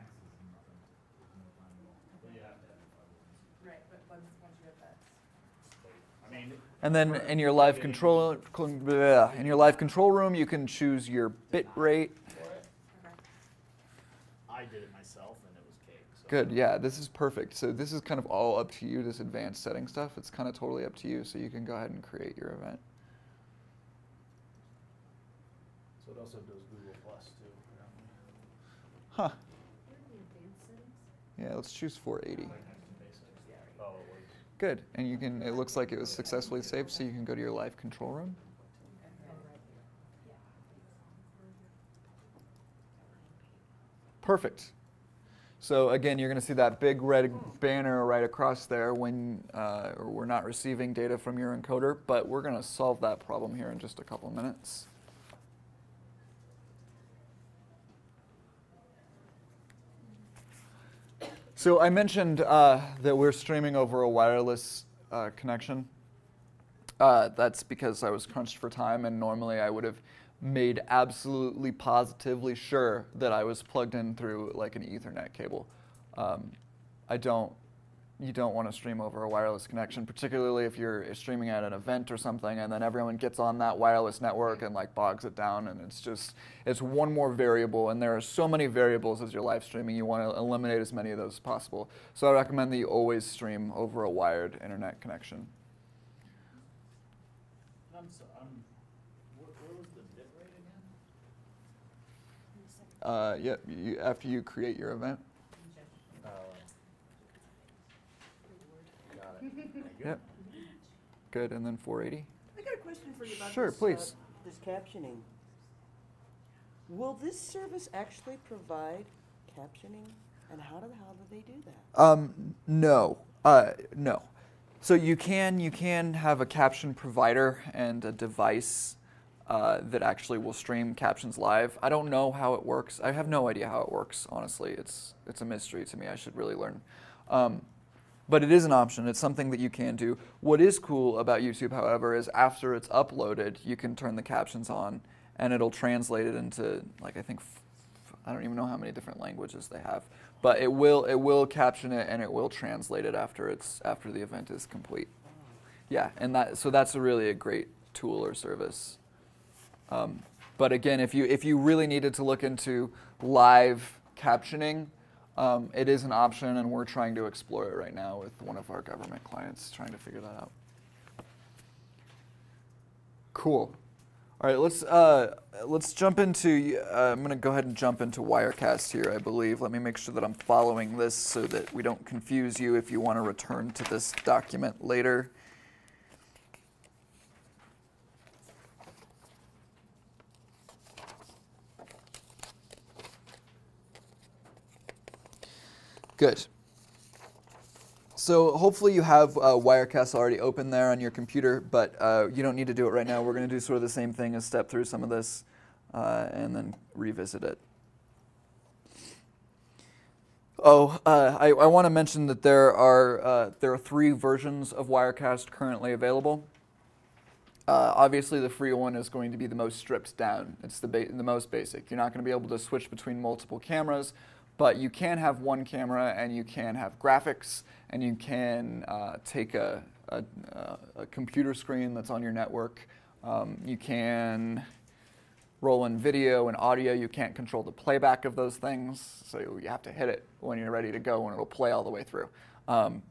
And then in your live control in your live control room, you can choose your bit rate. I did it myself and it was cake. So. Good. Yeah, this is perfect. So this is kind of all up to you. This advanced setting stuff. It's kind of totally up to you. So you can go ahead and create your event. So it also does Google Plus too. Huh. Yeah. Let's choose 480. Oh, it was. Good. And you can. It looks like it was successfully saved. So you can go to your live control room. Perfect. So again, you're going to see that big red banner right across there when uh, we're not receiving data from your encoder, but we're going to solve that problem here in just a couple minutes. So I mentioned uh, that we're streaming over a wireless uh, connection. Uh, that's because I was crunched for time, and normally I would have made absolutely positively sure that I was plugged in through like an Ethernet cable. Um, I don't. You don't want to stream over a wireless connection, particularly if you're streaming at an event or something, and then everyone gets on that wireless network and like bogs it down, and it's just it's one more variable, and there are so many variables as you're live streaming. You want to eliminate as many of those as possible. So I recommend that you always stream over a wired internet connection. I'm so, I'm, what, what was the bit rate again? Uh, yeah, you, after you create your event. uh, got it. Thank you. Yep. Good, and then 480. I got a question for you about Sure, this, uh, please. this captioning. Will this service actually provide captioning, and how do, how do they do that? Um, no, uh, no. So you can you can have a caption provider and a device uh, that actually will stream captions live. I don't know how it works. I have no idea how it works. Honestly, it's it's a mystery to me. I should really learn. Um, but it is an option. It's something that you can do. What is cool about YouTube, however, is after it's uploaded, you can turn the captions on, and it'll translate it into like I think I don't even know how many different languages they have, but it will it will caption it and it will translate it after it's after the event is complete. Yeah, and that so that's a really a great tool or service. Um, but again, if you if you really needed to look into live captioning, um, it is an option, and we're trying to explore it right now with one of our government clients, trying to figure that out. Cool. All right, let's uh, let's jump into. Uh, I'm going to go ahead and jump into Wirecast here. I believe. Let me make sure that I'm following this so that we don't confuse you if you want to return to this document later. Good. So hopefully you have uh, Wirecast already open there on your computer, but uh, you don't need to do it right now. We're going to do sort of the same thing as step through some of this uh, and then revisit it. Oh, uh, I, I want to mention that there are uh, there are three versions of Wirecast currently available. Uh, obviously, the free one is going to be the most stripped down. It's the, the most basic. You're not going to be able to switch between multiple cameras, but you can have one camera and you can have graphics and you can uh, take a, a, a computer screen that's on your network. Um, you can roll in video and audio. You can't control the playback of those things, so you have to hit it when you're ready to go, and it'll play all the way through, um,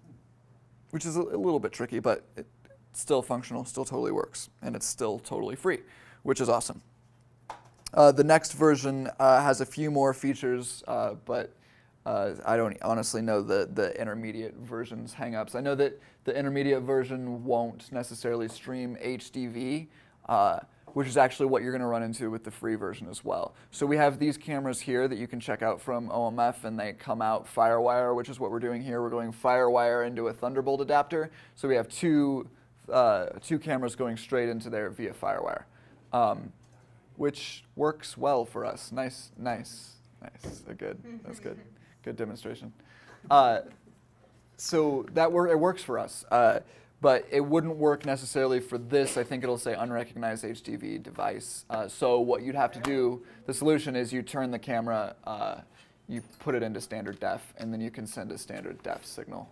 which is a, a, little bit tricky, but it's still functional, still totally works, and it's still totally free, which is awesome. Uh, the next version uh, has a few more features, uh, but uh, I don't honestly know the, the intermediate version's hangups. I know that the intermediate version won't necessarily stream HDV, uh, which is actually what you're going to run into with the free version as well. So we have these cameras here that you can check out from OMF, and they come out FireWire, which is what we're doing here. We're going FireWire into a Thunderbolt adapter. So we have two, uh, two cameras going straight into there via FireWire, um, which works well for us. Nice, nice, nice. A Good. That's good. <laughs> Good demonstration. Uh, so that wor- it works for us, uh, but it wouldn't work necessarily for this. I think it'll say unrecognized HDV device. Uh, so what you'd have to do, the solution is you turn the camera, uh, you put it into standard def, and then you can send a standard def signal.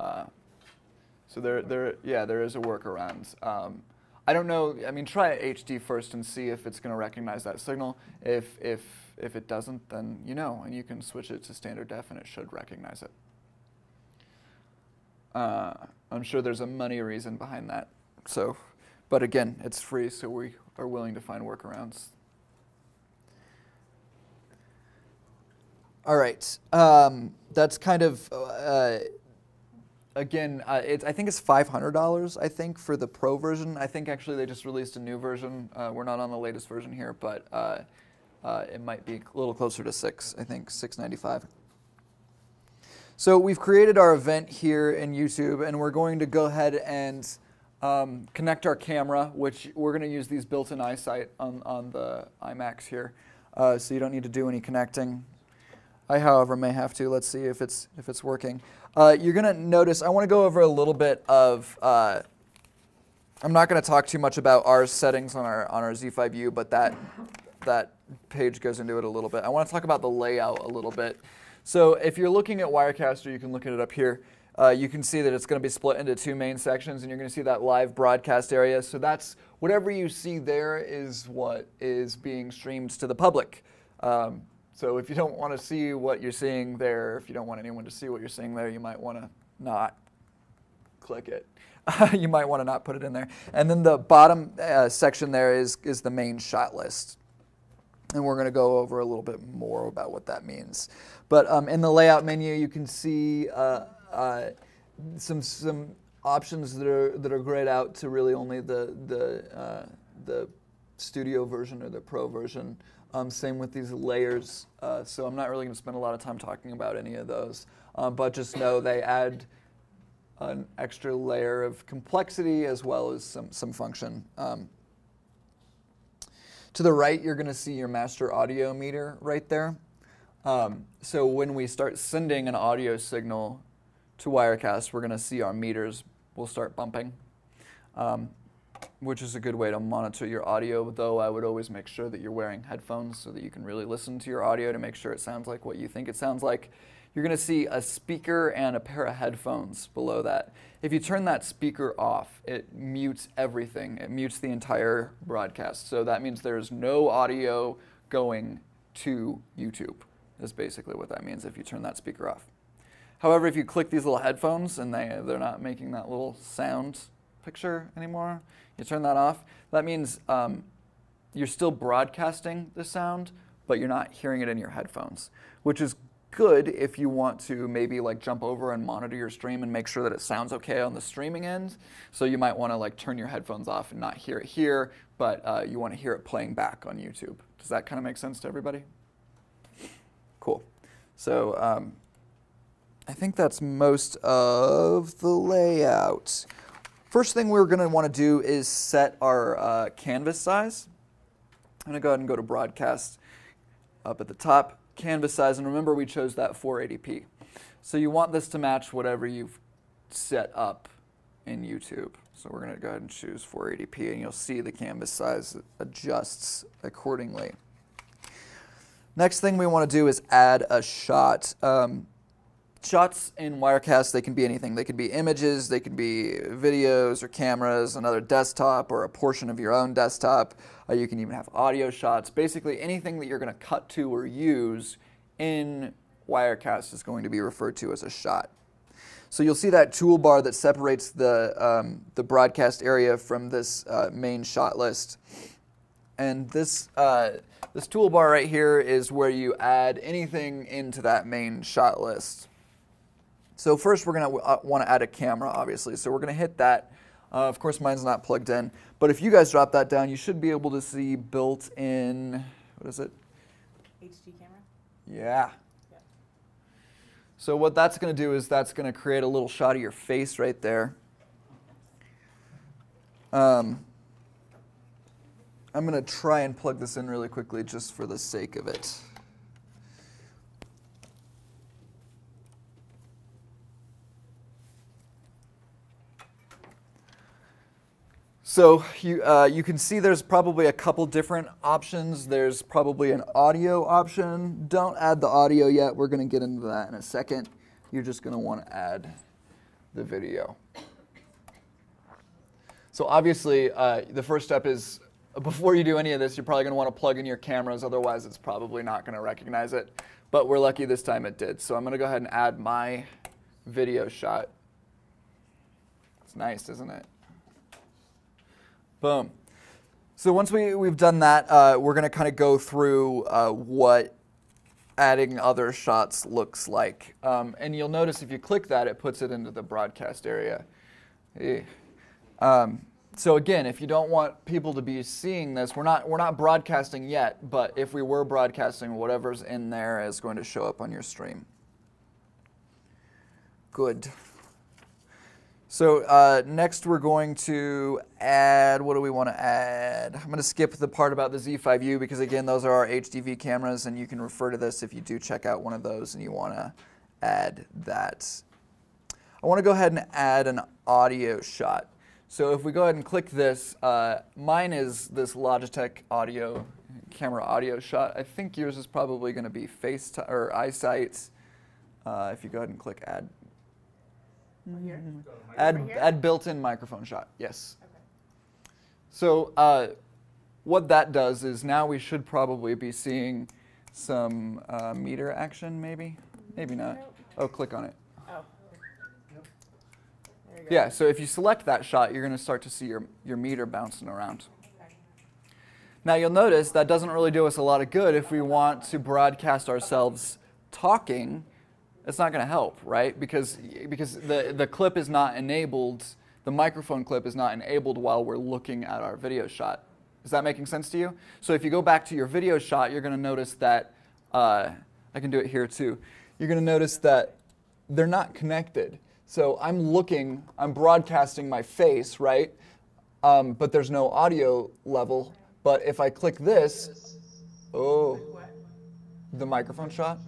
Uh, so there, there, yeah, there is a workaround. Um, I don't know. I mean, try HD first and see if it's going to recognize that signal. If if if it doesn't, then you know, and you can switch it to standard def, and it should recognize it. Uh, I'm sure there's a money reason behind that. So, but again, it's free, so we are willing to find workarounds. All right, um, that's kind of. Uh, again, uh, I think it's $500, I think, for the pro version. I think actually they just released a new version. Uh, we're not on the latest version here, but uh, uh it might be a little closer to six, I think, 695 So we've created our event here in YouTube, and we're going to go ahead and um, connect our camera, which we're going to use these built-in iSight on, on the iMacs here. Uh, so you don't need to do any connecting. I, however, may have to. Let's see if it's if it's working. Uh, you're going to notice, I want to go over a little bit of, uh, I'm not going to talk too much about our settings on our, on our Z5U, but that, that page goes into it a little bit. I want to talk about the layout a little bit. So if you're looking at Wirecaster, you can look at it up here. Uh, you can see that it's going to be split into two main sections, and you're going to see that live broadcast area. So that's whatever you see there is what is being streamed to the public. Um, so if you don't want to see what you're seeing there, if you don't want anyone to see what you're seeing there, you might want to not click it. <laughs> you might want to not put it in there. And then the bottom uh, section there is, is the main shot list. And we're going to go over a little bit more about what that means. But um, in the layout menu, you can see uh, uh, some, some options that are, that are grayed out to really only the, the, uh, the studio version or the pro version. Um, same with these layers. Uh, so I'm not really going to spend a lot of time talking about any of those. Um, but just know they add an extra layer of complexity as well as some, some function. Um, to the right, you're going to see your master audio meter right there. Um, so when we start sending an audio signal to Wirecast, we're going to see our meters will start bumping. Which is a good way to monitor your audio, though I would always make sure that you're wearing headphones so that you can really listen to your audio to make sure it sounds like what you think it sounds like. You're going to see a speaker and a pair of headphones below that. If you turn that speaker off, it mutes everything. It mutes the entire broadcast. So that means there's no audio going to YouTube. Is basically what that means if you turn that speaker off. However, if you click these little headphones and they, they're not making that little sound picture anymore, you turn that off. That means um, you're still broadcasting the sound, but you're not hearing it in your headphones, which is good if you want to maybe like jump over and monitor your stream and make sure that it sounds okay on the streaming end. So you might want to like turn your headphones off and not hear it here, but uh, you want to hear it playing back on YouTube. Does that kind of make sense to everybody? Cool. So um, I think that's most of the layout. First thing we're going to want to do is set our uh, canvas size. I'm going to go ahead and go to broadcast up at the top, canvas size, and remember we chose that 480p. So you want this to match whatever you've set up in YouTube. So we're going to go ahead and choose 480p, and you'll see the canvas size adjusts accordingly. Next thing we want to do is add a shot. Um, shots in Wirecast, they can be anything. They can be images, they can be videos or cameras, another desktop or a portion of your own desktop. Uh, you can even have audio shots. Basically, anything that you're going to cut to or use in Wirecast is going to be referred to as a shot. So you'll see that toolbar that separates the, um, the broadcast area from this uh, main shot list. And this, uh, this toolbar right here is where you add anything into that main shot list. So first we're going to uh, want to add a camera, obviously. So we're going to hit that. Uh, of course, mine's not plugged in. But if you guys drop that down, you should be able to see built-in, what is it? HD camera? Yeah. So what that's going to do is that's going to create a little shot of your face right there. Um, I'm going to try and plug this in really quickly just for the sake of it. So you, uh, you can see there's probably a couple different options. There's probably an audio option. Don't add the audio yet. We're going to get into that in a second. You're just going to want to add the video. So obviously, uh, the first step is before you do any of this, you're probably going to want to plug in your cameras. Otherwise, it's probably not going to recognize it. But we're lucky this time it did. So I'm going to go ahead and add my video shot. It's nice, isn't it? Boom. So once we, we've done that, uh, we're going to kind of go through uh, what adding other shots looks like. Um, and you'll notice if you click that, it puts it into the broadcast area. Eh. Um, so again, if you don't want people to be seeing this, we're not, we're not broadcasting yet, but if we were broadcasting, whatever's in there is going to show up on your stream. Good. So uh, next we're going to add, what do we want to add? I'm going to skip the part about the Z5U because again, those are our HDV cameras and you can refer to this if you do check out one of those and you want to add that. I want to go ahead and add an audio shot. So if we go ahead and click this, uh, mine is this Logitech audio camera audio shot. I think yours is probably going to be FaceTime or iSight. Uh, if you go ahead and click add Here? Add, Right here? add built-in microphone shot, yes. So uh, what that does is now we should probably be seeing some uh, meter action, maybe? Maybe not. Oh, click on it. Oh. There you go. Yeah, so if you select that shot, you're going to start to see your, your meter bouncing around. Now you'll notice that doesn't really do us a lot of good if we want to broadcast ourselves talking. It's not going to help, right? Because, because the, the clip is not enabled, the microphone clip is not enabled while we're looking at our video shot. Is that making sense to you? So if you go back to your video shot, you're going to notice that, uh, I can do it here too. You're going to notice that they're not connected. So I'm looking, I'm broadcasting my face, right? Um, but there's no audio level. But if I click this, oh, the microphone shot.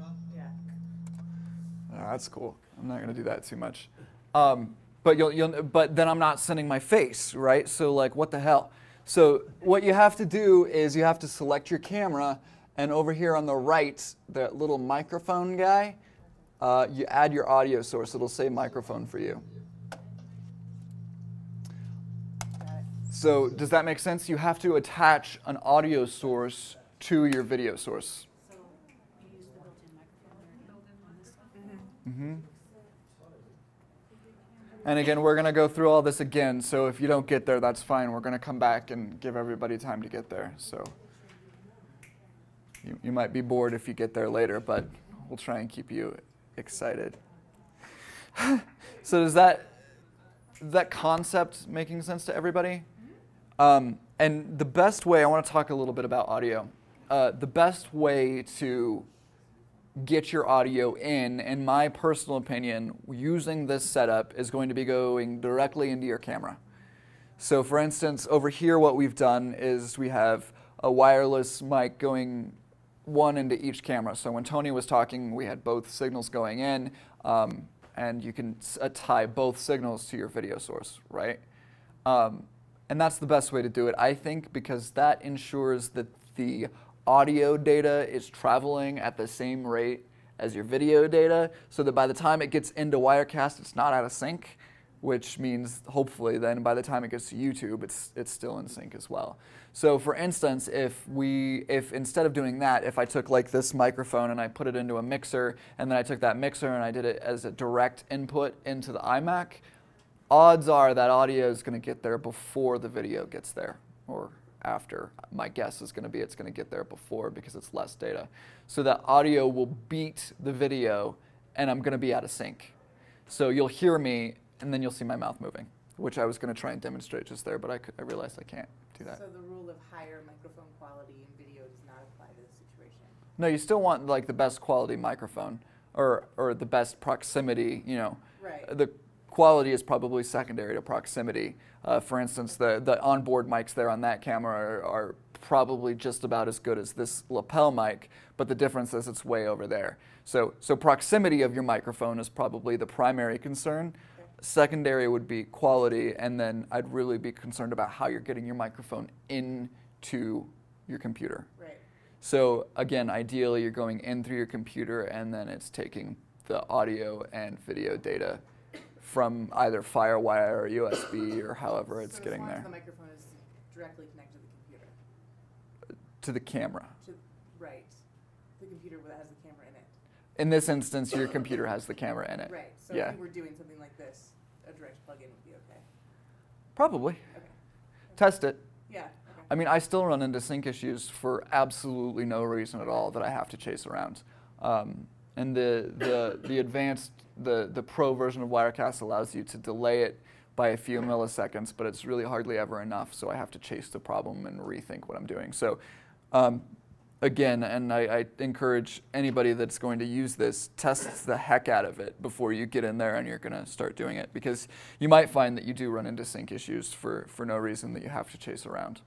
Oh, that's cool. I'm not going to do that too much. Um, but you'll, you'll, but then I'm not sending my face, right? So like, what the hell? So what you have to do is you have to select your camera, and over here on the right, that little microphone guy, uh, you add your audio source. It'll say microphone for you. So does that make sense? You have to attach an audio source to your video source. So you use the built-in microphone or on this one? hmm And again, we're going to go through all this again. So if you don't get there, that's fine. We're going to come back and give everybody time to get there. So you, you might be bored if you get there later, but we'll try and keep you excited. <sighs> so does that that concept making sense to everybody? Um, and the best way, I want to talk a little bit about audio. Uh, the best way to get your audio in, in my personal opinion, using this setup is going to be going directly into your camera. So for instance, over here what we've done is we have a wireless mic going one into each camera. So when Tony was talking, we had both signals going in, um, and you can uh, tie both signals to your video source, right? Um, and that's the best way to do it, I think, because that ensures that the audio data is traveling at the same rate as your video data so that by the time it gets into Wirecast, it's not out of sync, which means hopefully then by the time it gets to YouTube, it's, it's still in sync as well. So for instance, if we, if instead of doing that, if I took like this microphone and I put it into a mixer, and then I took that mixer and I did it as a direct input into the iMac, odds are that audio is going to get there before the video gets there, or after. My guess is going to be it's going to get there before because it's less data. So that audio will beat the video, and I'm going to be out of sync. So you'll hear me, and then you'll see my mouth moving, which I was going to try and demonstrate just there, but I, could, I realized I can't do that. So the rule of higher microphone quality in video does not apply to this situation. No, you still want like the best quality microphone, or or the best proximity. You know, Right. the quality is probably secondary to proximity. Uh, for instance, the the onboard mics there on that camera are, are probably just about as good as this lapel mic, but the difference is it's way over there. So so proximity of your microphone is probably the primary concern. Secondary would be quality, and then I'd really be concerned about how you're getting your microphone into your computer. Right. So again, ideally you're going in through your computer and then it's taking the audio and video data from either FireWire or USB or however it's so getting there the microphone is directly connected to the computer. to the camera. To, right. The computer that has the camera in it. In this instance, your computer has the camera in it. Right. So yeah, if you were doing something like this, a direct plug-in would be okay. probably. Okay. Test it. Yeah. Okay. I mean, I still run into sync issues for absolutely no reason at all that I have to chase around. Um, and the, the, the advanced, the, the pro version of Wirecast allows you to delay it by a few milliseconds, but it's really hardly ever enough, so I have to chase the problem and rethink what I'm doing. So um, again, and I, I encourage anybody that's going to use this, test the heck out of it before you get in there and you're going to start doing it, because you might find that you do run into sync issues for, for no reason that you have to chase around.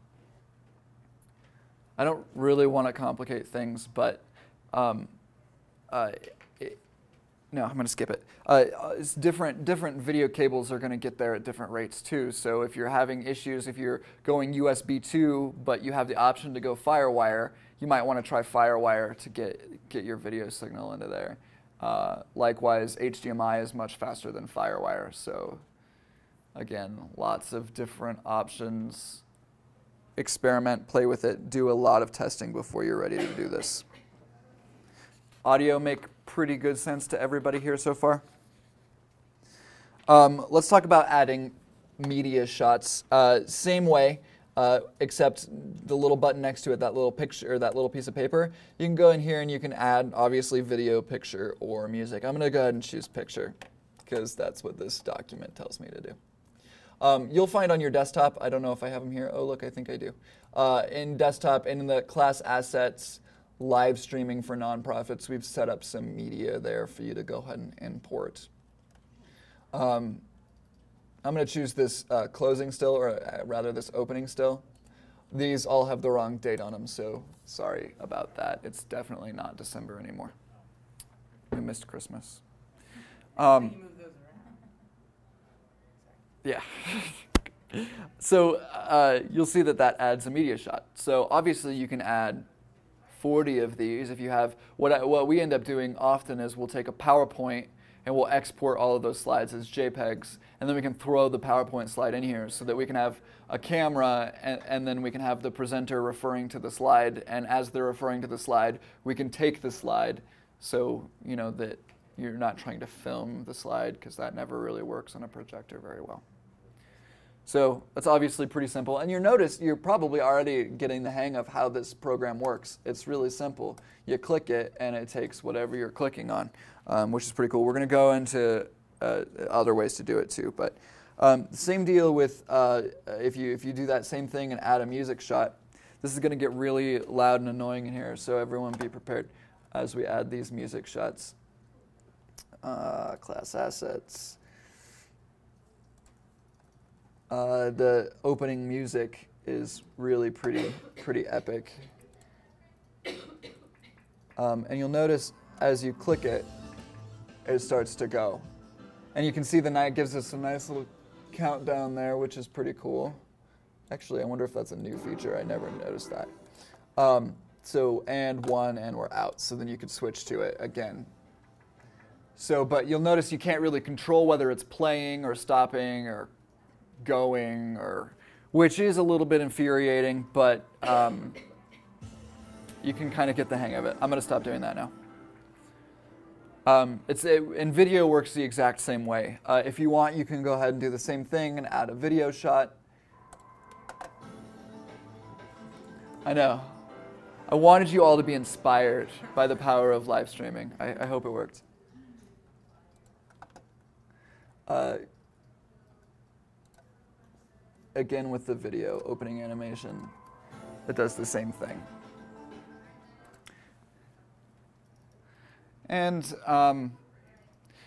I don't really want to complicate things, but um, uh, it, no, I'm going to skip it. Uh, uh, it's different. Different video cables are going to get there at different rates too. So if you're having issues, if you're going USB 2, but you have the option to go FireWire, you might want to try FireWire to get get your video signal into there. Uh, likewise, HDMI is much faster than FireWire. So again, lots of different options experiment, play with it, do a lot of testing before you're ready to do this. Audio make pretty good sense to everybody here so far? Um, let's talk about adding media shots. Uh, same way, uh, except the little button next to it, that little picture, that little piece of paper. You can go in here and you can add, obviously, video, picture, or music. I'm going to go ahead and choose picture because that's what this document tells me to do. Um, you'll find on your desktop, I don't know if I have them here. Oh, look, I think I do. Uh, in desktop, in the class assets, live streaming for nonprofits, we've set up some media there for you to go ahead and import. Um, I'm going to choose this uh, closing still, or uh, rather this opening still. These all have the wrong date on them, so sorry about that. It's definitely not December anymore. We missed Christmas. Um, you move those around. Yeah. <laughs> so uh, you'll see that that adds a media shot. So obviously you can add 40 of these if you have what I, what we end up doing often is we'll take a PowerPoint and we'll export all of those slides as JPEGs and then we can throw the PowerPoint slide in here so that we can have a camera and, and then we can have the presenter referring to the slide and as they're referring to the slide we can take the slide so you know that you're not trying to film the slide because that never really works on a projector very well. So that's obviously pretty simple. And you notice you're probably already getting the hang of how this program works. It's really simple. You click it and it takes whatever you're clicking on, um, which is pretty cool. We're going to go into uh, other ways to do it too. But um, same deal with uh, if, you, if you do that same thing and add a music shot, this is going to get really loud and annoying in here. So everyone be prepared as we add these music shots. Uh, class assets. Uh, the opening music is really pretty, pretty epic. Um, and you'll notice as you click it, it starts to go. And you can see the night gives us a nice little countdown there, which is pretty cool. Actually, I wonder if that's a new feature. I never noticed that. Um, so, and one, and we're out. So then you could switch to it again So, but you'll notice you can't really control whether it's playing or stopping or going or, which is a little bit infuriating, but um, you can kind of get the hang of it. I'm going to stop doing that now. Um, it's it, and video works the exact same way. Uh, if you want, you can go ahead and do the same thing and add a video shot. I know. I wanted you all to be inspired by the power of live streaming. I, I hope it worked. Uh, again, with the video opening animation, it does the same thing. And, um,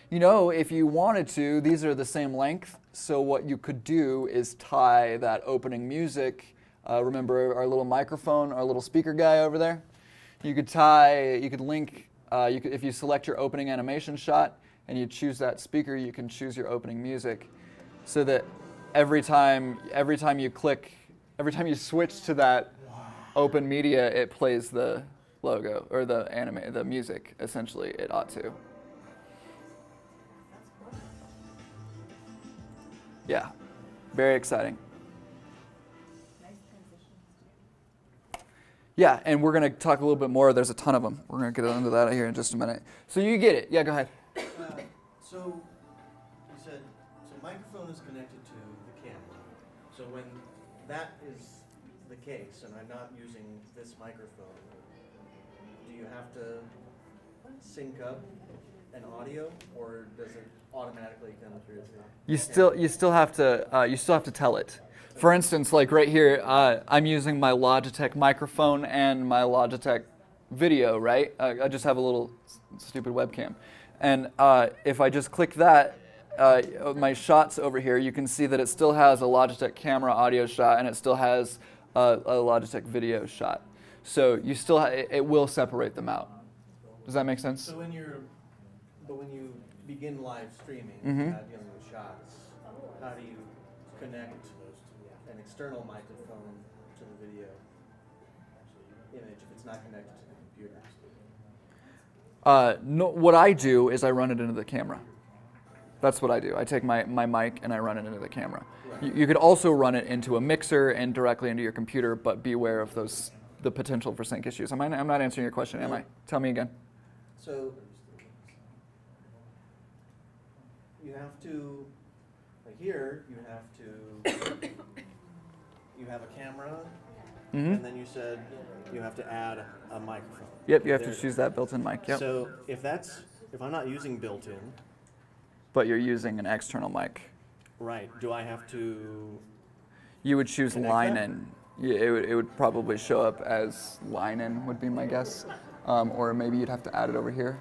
you know, if you wanted to, these are the same length. So what you could do is tie that opening music. Uh, remember our little microphone, our little speaker guy over there? You could tie, you could link, uh, you could, if you select your opening animation shot and you choose that speaker, you can choose your opening music so that every time, every time you click, every time you switch to that open media, it plays the, logo or the anime, the music. Essentially, it ought to. Yeah, very exciting. Yeah, and we're going to talk a little bit more. There's a ton of them. We're going to get into that here in just a minute. So you get it. Yeah, go ahead. Uh, so that is the case, and I'm not using this microphone, do you have to sync up an audio, or does it automatically come through? You still you still have to uh, you still have to tell it. For instance, like right here, uh, I'm using my Logitech microphone and my Logitech video, right? Uh, I just have a little stupid webcam. And uh, if I just click that, uh, my shots over here, you can see that it still has a Logitech camera audio shot and it still has a, a Logitech video shot. So you still ha- it will separate them out. Does that make sense? So when you're, but when you begin live streaming, dealing with shots, how do you connect an external microphone to the video image if it's not connected to the computer? Uh, no, what I do is I run it into the camera. That's what I do. I take my, my mic and I run it into the camera. Right. You, you could also run it into a mixer and directly into your computer, but beware of those the potential for sync issues. Am I, I'm not answering your question, am I? Tell me again. So you have to, like here, you have to, <coughs> you have a camera, Mhm. and then you said you have to add a microphone. Yep, you have to choose that built-in mic. Yep. So if that's, if I'm not using built-in, but you're using an external mic. right, do I have to, You would choose line. Yeah, it would, it would probably show up as line in would be my guess. Um, or maybe you'd have to add it over here.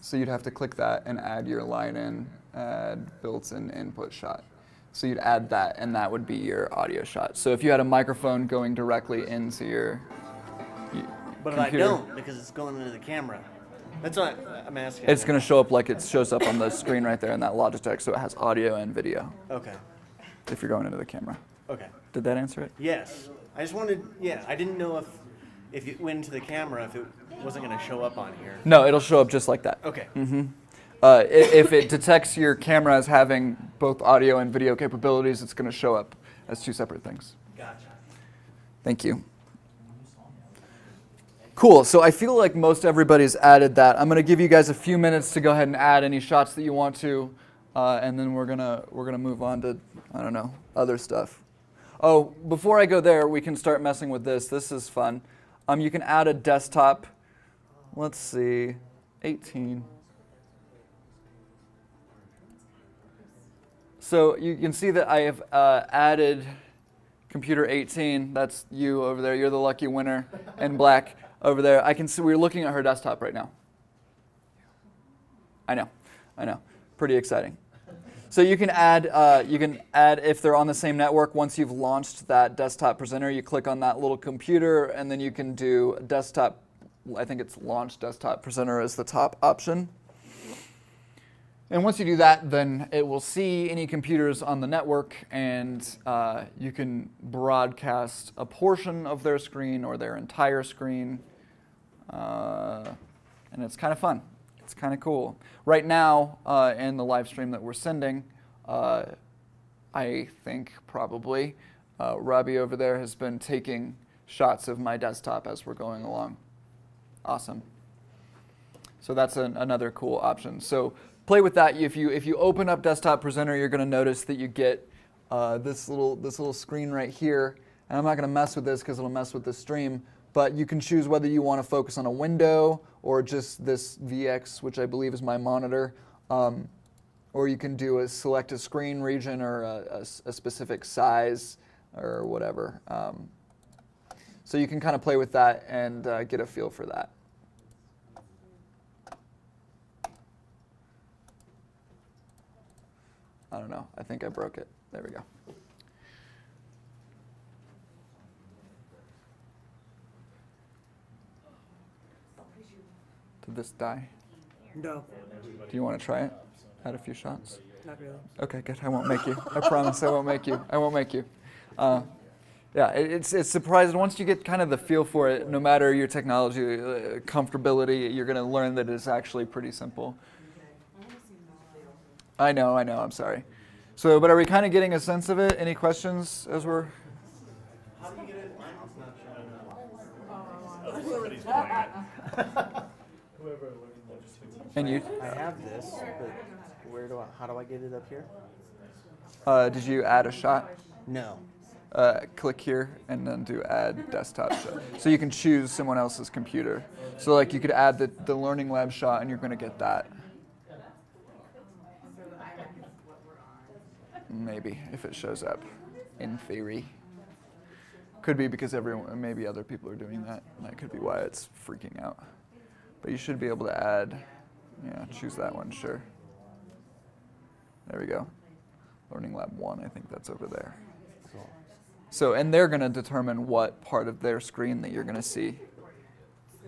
So you'd have to click that and add your line in, add built-in input shot. So you'd add that and that would be your audio shot. So if you had a microphone going directly into your, y- but if I don't, because it's going into the camera, that's what I'm asking. it's going to show up like it shows up on the screen right there in that Logitech. So it has audio and video Okay, if you're going into the camera. okay. Did that answer it? Yes, I just wanted, yeah, I didn't know if, if it went into the camera, if it wasn't gonna show up on here. No, it'll show up just like that. Okay. hmm Uh, if it detects your camera as having both audio and video capabilities, it's going to show up as two separate things. Gotcha. Thank you. Cool. So I feel like most everybody's added that. I'm to give you guys a few minutes to go ahead and add any shots that you want to, uh, and then we're gonna we're gonna move on to I don't know other stuff. Oh, before I go there, we can start messing with this. This is fun. Um, you can add a desktop. Let's see, 18. So you can see that I have uh, added computer 18. That's you over there. You're the lucky winner in black over there. I can see we're looking at her desktop right now. I know, I know. Pretty exciting. So you can add, uh, you can add if they're on the same network. Once you've launched that desktop presenter, you click on that little computer, and then you can do desktop. I think it's launch desktop presenter as the top option. And once you do that, then it will see any computers on the network, and uh, you can broadcast a portion of their screen or their entire screen. Uh, and it's kind of fun. It's kind of cool. Right now, uh, in the live stream that we're sending, uh, I think probably uh, Robbie over there has been taking shots of my desktop as we're going along. Awesome. So that's an, another cool option. So play with that. If you if you open up Desktop Presenter, you're going to notice that you get uh, this little this little screen right here. And I'm not going to mess with this because it'll mess with the stream. But you can choose whether you want to focus on a window or just this VX, which I believe is my monitor. Um, or you can do a select a screen region or a, a, a specific size or whatever. Um, so you can kind of play with that and uh, get a feel for that. I don't know. I think I broke it. There we go. Did this die? No, Do you want to try it? Add a few shots? not really. Okay, good. I won't make you. I promise I won't make you. I won't make you. Uh, yeah, it, it's it's surprising once you get kind of the feel for it. No matter your technology uh, comfortability, you're going to learn that it's actually pretty simple. I know, I know. I'm sorry. So, but are we kind of getting a sense of it? Any questions as we're? How do you get it? Mine's not showing up. <laughs> <laughs> And you? I have this, but where do I, how do I get it up here? Uh, did you add a shot? No. uh, click here and then do add desktop shot. So you can choose someone else's computer. So like you could add the, the learning lab shot and you're going to get that. Maybe if it shows up in theory. Could be because everyone, maybe other people are doing that. And that could be why it's freaking out. But you should be able to add, yeah, choose that one, sure. There we go. Learning Lab 1, I think that's over there. So, and they're going to determine what part of their screen that you're going to see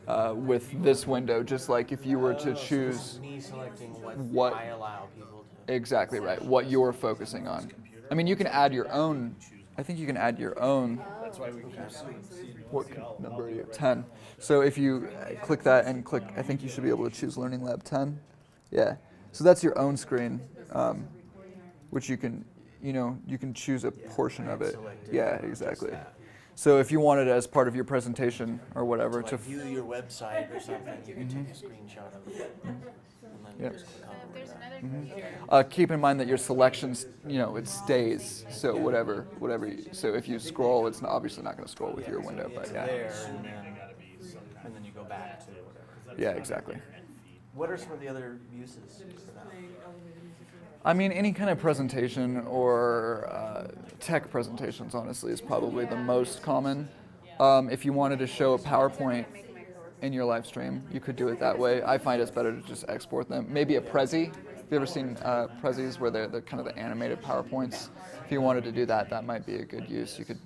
uh, with this window, just like if you were to Oh, so choose me selecting what, what- I allow people to. exactly right, what you're focusing on. I mean, you can add your own, I think you can add your own. That's why we keep seeing What number are you? 10. So if you uh, click that and click, I think you should be able to choose Learning Lab 10. Yeah. So that's your own screen, um, which you can, you know, you can choose a portion of it. Yeah, exactly. So if you wanted it as part of your presentation or whatever To to, like view your website or something, you can take a screenshot of it. And then Yep. just click on if there's another Mm-hmm. uh, keep in mind that your selections, you know, it stays. So whatever, whatever. You, so if you scroll, it's not, obviously not going to scroll with your window, but It's yeah. there, and then, and then you go back to whatever. Yeah, exactly. What are some of the other uses for that? I mean, any kind of presentation or uh, tech presentations, honestly, is probably the most common. Um, if you wanted to show a PowerPoint in your live stream, you could do it that way. I find it's better to just export them. Maybe a Prezi. Have you ever seen uh, Prezis where they're, they're kind of the animated PowerPoints? If you wanted to do that, that might be a good use. You could,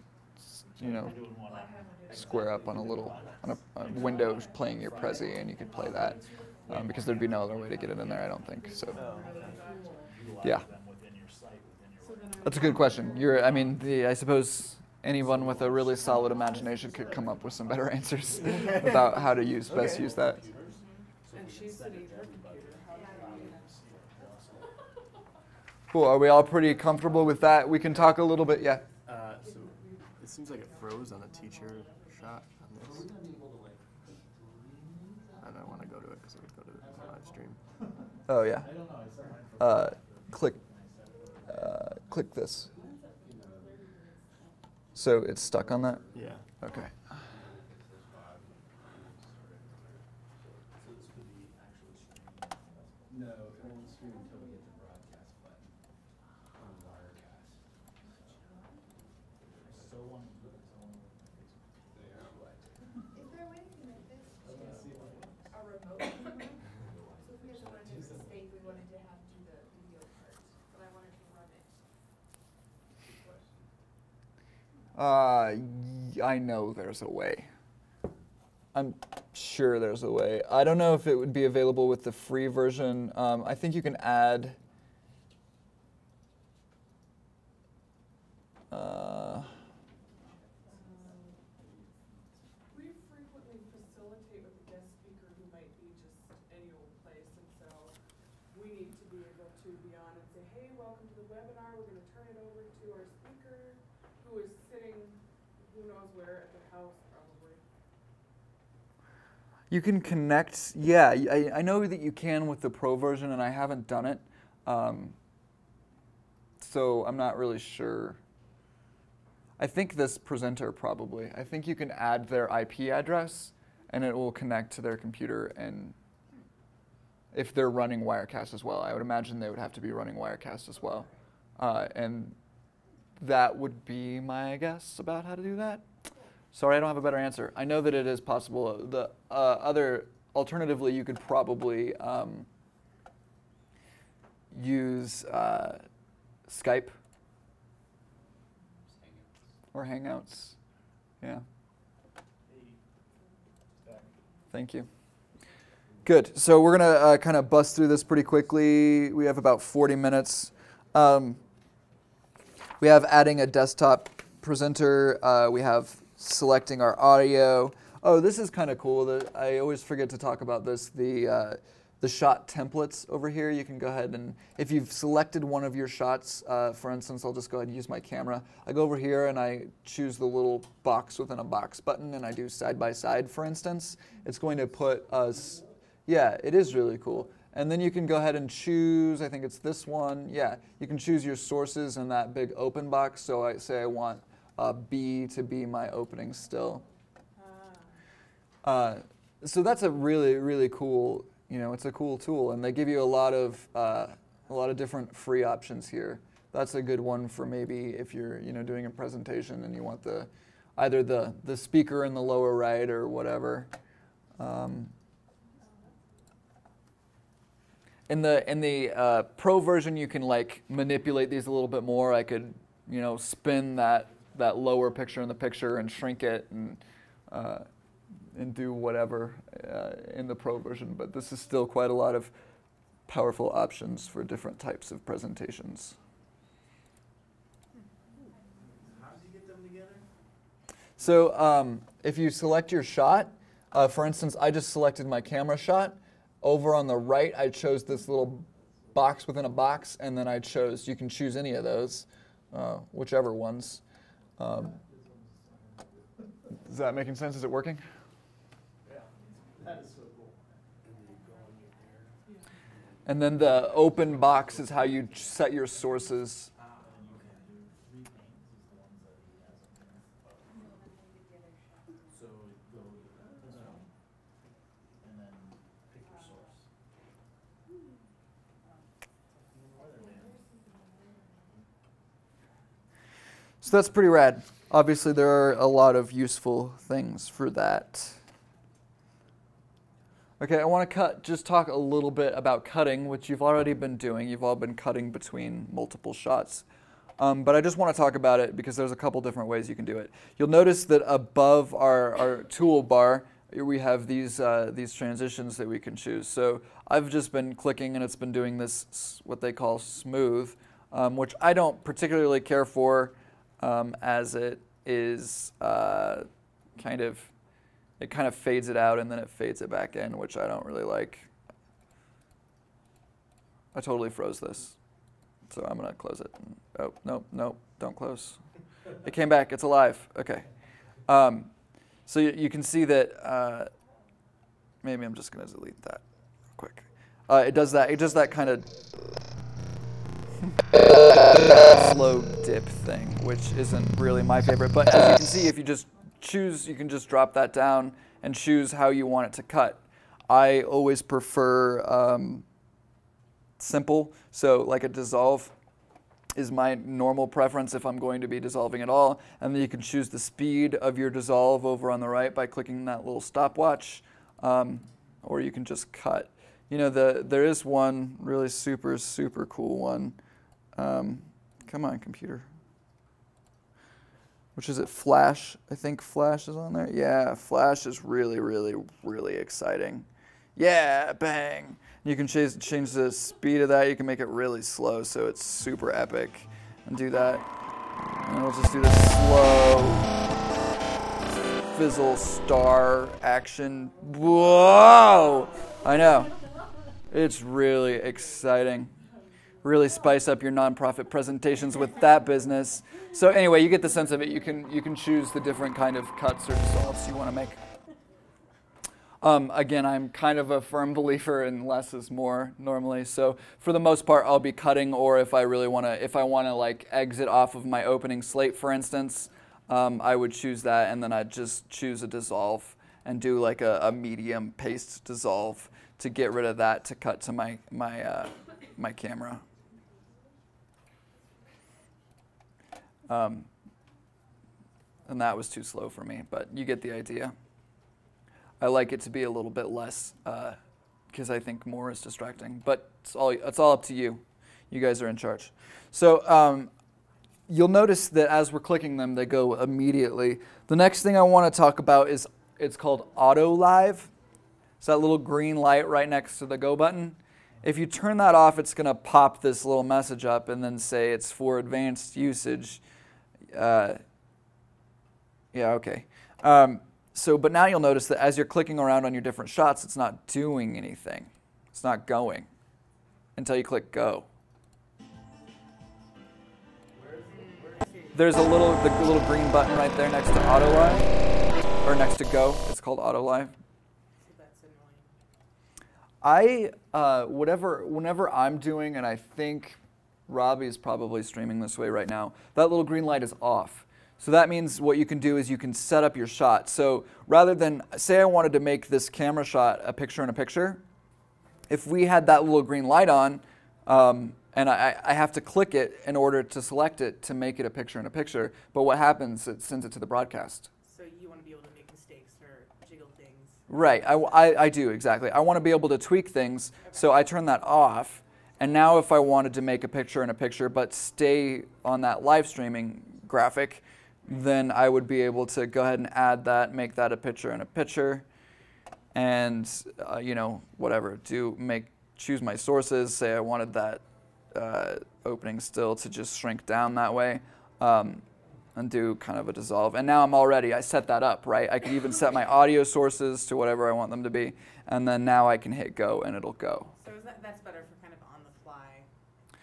you know, square up on a little on a, a window playing your Prezi, and you could play that um, because there'd be no other way to get it in there. I don't think so. Yeah. That's a good question. You're, I mean, the, I suppose anyone with a really solid imagination could come up with some better <laughs> answers about how to use best use that. And she's sitting her computer, how do you Cool. Are we all pretty comfortable with that? We can talk a little bit. Yeah. Uh, so it seems like it froze on the teacher shot on this. I don't want to go to it because it would go to the live stream. Oh yeah. Uh, click. Uh, click this. So it's stuck on that. Yeah. Okay. No, it won't stream until we get the broadcast button on Wirecast. So one. They are what? is there a way to make this a remote camera? So if we had someone in the state, we wanted to have do the video part, but I wanted to run it. Uh, I know there's a way. I'm sure there's a way. I don't know if it would be available with the free version. Um, I think you can add. Uh, We frequently facilitate with a guest speaker who might be just any old place, and we need to be able to be on and say, hey, welcome to the webinar, we're gonna turn it over to our who is sitting, who knows where, at their house probably. You can connect, yeah. I, I know that you can with the pro version, and I haven't done it. Um, so I'm not really sure. I think this presenter probably. I think you can add their IP address, and it will connect to their computer. And if they're running Wirecast as well, I would imagine they would have to be running Wirecast as well. Uh, and that would be my guess about how to do that. Sorry, I don't have a better answer. I know that it is possible. The uh, other, alternatively, you could probably um, use uh, Skype or Hangouts. Yeah. Thank you. Good. So we're going to uh, kind of bust through this pretty quickly. We have about 40 minutes. Um, we have adding a desktop presenter. Uh, we have selecting our audio. Oh, this is kind of cool. I always forget to talk about this. The uh, the shot templates over here. You can go ahead and if you've selected one of your shots, uh, for instance, I'll just go ahead and use my camera. I go over here and I choose the little box within a box button and I do side by side, for instance. It's going to put us, yeah, it is really cool. And then you can go ahead and choose, I think it's this one. Yeah, you can choose your sources in that big open box. So I say I want uh, B to be my opening still. Uh, so that's a really, really cool, you know, it's a cool tool. And they give you a lot of, uh, a lot of different free options here. That's a good one for maybe if you're, you know, doing a presentation and you want the, either the, the speaker in the lower right or whatever. Um, in the in the uh, pro version, you can like manipulate these a little bit more. I could, you know, spin that that lower picture in the picture and shrink it and uh, and do whatever uh, in the pro version. But this is still quite a lot of powerful options for different types of presentations. So um, if you select your shot, uh, for instance, I just selected my camera shot. Over on the right, I chose this little box within a box, and then I chose, you can choose any of those, uh, whichever ones. Um, is that making sense? Is it working? Yeah, that is so cool. And then the open box is how you set your sources. So go to this one, and then pick your source. So that's pretty rad. Obviously, there are a lot of useful things for that. Okay, I want to cut. Just talk a little bit about cutting, which you've already been doing. You've all been cutting between multiple shots. Um, but I just want to talk about it because there's a couple different ways you can do it. You'll notice that above our, our toolbar, we have these, uh, these transitions that we can choose. So I've just been clicking and it's been doing this, what they call smooth, um, which I don't particularly care for um, as it is uh, kind of, it kind of fades it out and then it fades it back in, which I don't really like. I totally froze this. So I'm going to close it. Oh, no, no, don't close. It came back. It's alive. Okay. Um, so you, you, can see that, uh, maybe I'm just going to delete that quick. Uh, it does that. It does that kind of slow dip thing, which isn't really my favorite. But as you can see, if you just choose, you can just drop that down and choose how you want it to cut. I always prefer um, simple. So like a dissolve is my normal preference if I'm going to be dissolving at all. And then you can choose the speed of your dissolve over on the right by clicking that little stopwatch. Um, or you can just cut. You know, the, there is one really super, super cool one. Um, come on, computer. Which is it? Flash. I think Flash is on there. Yeah, Flash is really, really, really exciting. Yeah, bang. You can change, change the speed of that. You can make it really slow so it's super epic. And do that. And we'll just do this slow fizzle star action. Whoa! I know. It's really exciting. Really spice up your nonprofit presentations with that business. So anyway, you get the sense of it. You can you can choose the different kind of cuts or dissolves you want to make. Um, again, I'm kind of a firm believer in less is more normally. So for the most part, I'll be cutting, or if I really want to, if I want to like exit off of my opening slate, for instance, um, I would choose that, and then I'd just choose a dissolve and do like a, a medium paste dissolve to get rid of that to cut to my my uh, my camera. Um, and that was too slow for me, but you get the idea. I like it to be a little bit less because uh, I think more is distracting. But it's all it's all up to you. You guys are in charge. So um, you'll notice that as we're clicking them, they go immediately. The next thing I want to talk about is it's called Auto Live. It's that little green light right next to the go button. If you turn that off, it's going to pop this little message up and then say it's for advanced usage. Uh, yeah, okay. Um, so, but now you'll notice that as you're clicking around on your different shots, it's not doing anything. It's not going until you click go. There's a little the little green button right there next to auto live or next to go. It's called auto live. I uh, whatever whenever I'm doing, and I think Robbie's probably streaming this way right now. That little green light is off. So that means what you can do is you can set up your shot. So rather than, say I wanted to make this camera shot a picture in a picture, if we had that little green light on, um, and I, I, have to click it in order to select it to make it a picture in a picture, but what happens, it sends it to the broadcast. So you want to be able to make mistakes or jiggle things? Right, I, I, I do, exactly. I want to be able to tweak things, okay. so I turn that off. And now if I wanted to make a picture in a picture but stay on that live streaming graphic, then I would be able to go ahead and add that, make that a picture in a picture, and uh, you know whatever. Do make choose my sources. Say I wanted that uh, opening still to just shrink down that way, um, and do kind of a dissolve. And now I'm already I set that up right. I can even set my audio sources to whatever I want them to be, and then now I can hit go and it'll go. So that, that's better for kind of on the fly,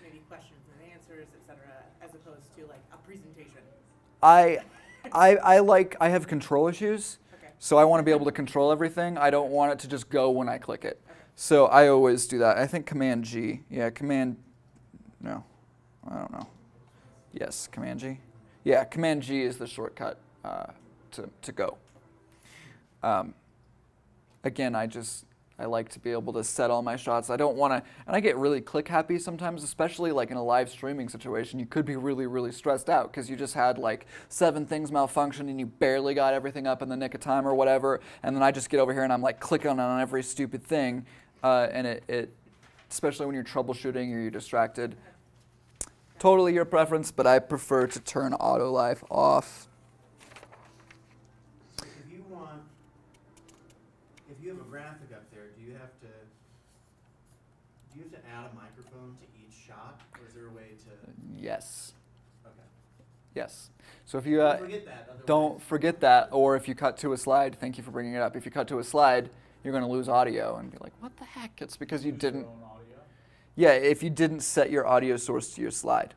maybe questions and answers, etc., as opposed to like a presentation. I, I, I like, I have control issues. Okay. So I want to be able to control everything. I don't want it to just go when I click it. Okay. So I always do that. I think Command G. Yeah, Command, no, I don't know. Yes, Command G. Yeah, Command G is the shortcut uh, to, to go. Um, again, I just, I like to be able to set all my shots. I don't want to, and I get really click happy sometimes, especially like in a live streaming situation. You could be really, really stressed out because you just had like seven things malfunction and you barely got everything up in the nick of time or whatever. And then I just get over here and I'm like clicking on every stupid thing. Uh, and it, it, especially when you're troubleshooting or you're distracted, totally your preference, but I prefer to turn auto live off. Yes. Okay. Yes. So if you uh, forget that, don't forget that, or if you cut to a slide, thank you for bringing it up. If you cut to a slide, you're going to lose audio and be like, "What the heck?" It's because you didn't. Yeah, if you didn't set your audio source to your slide.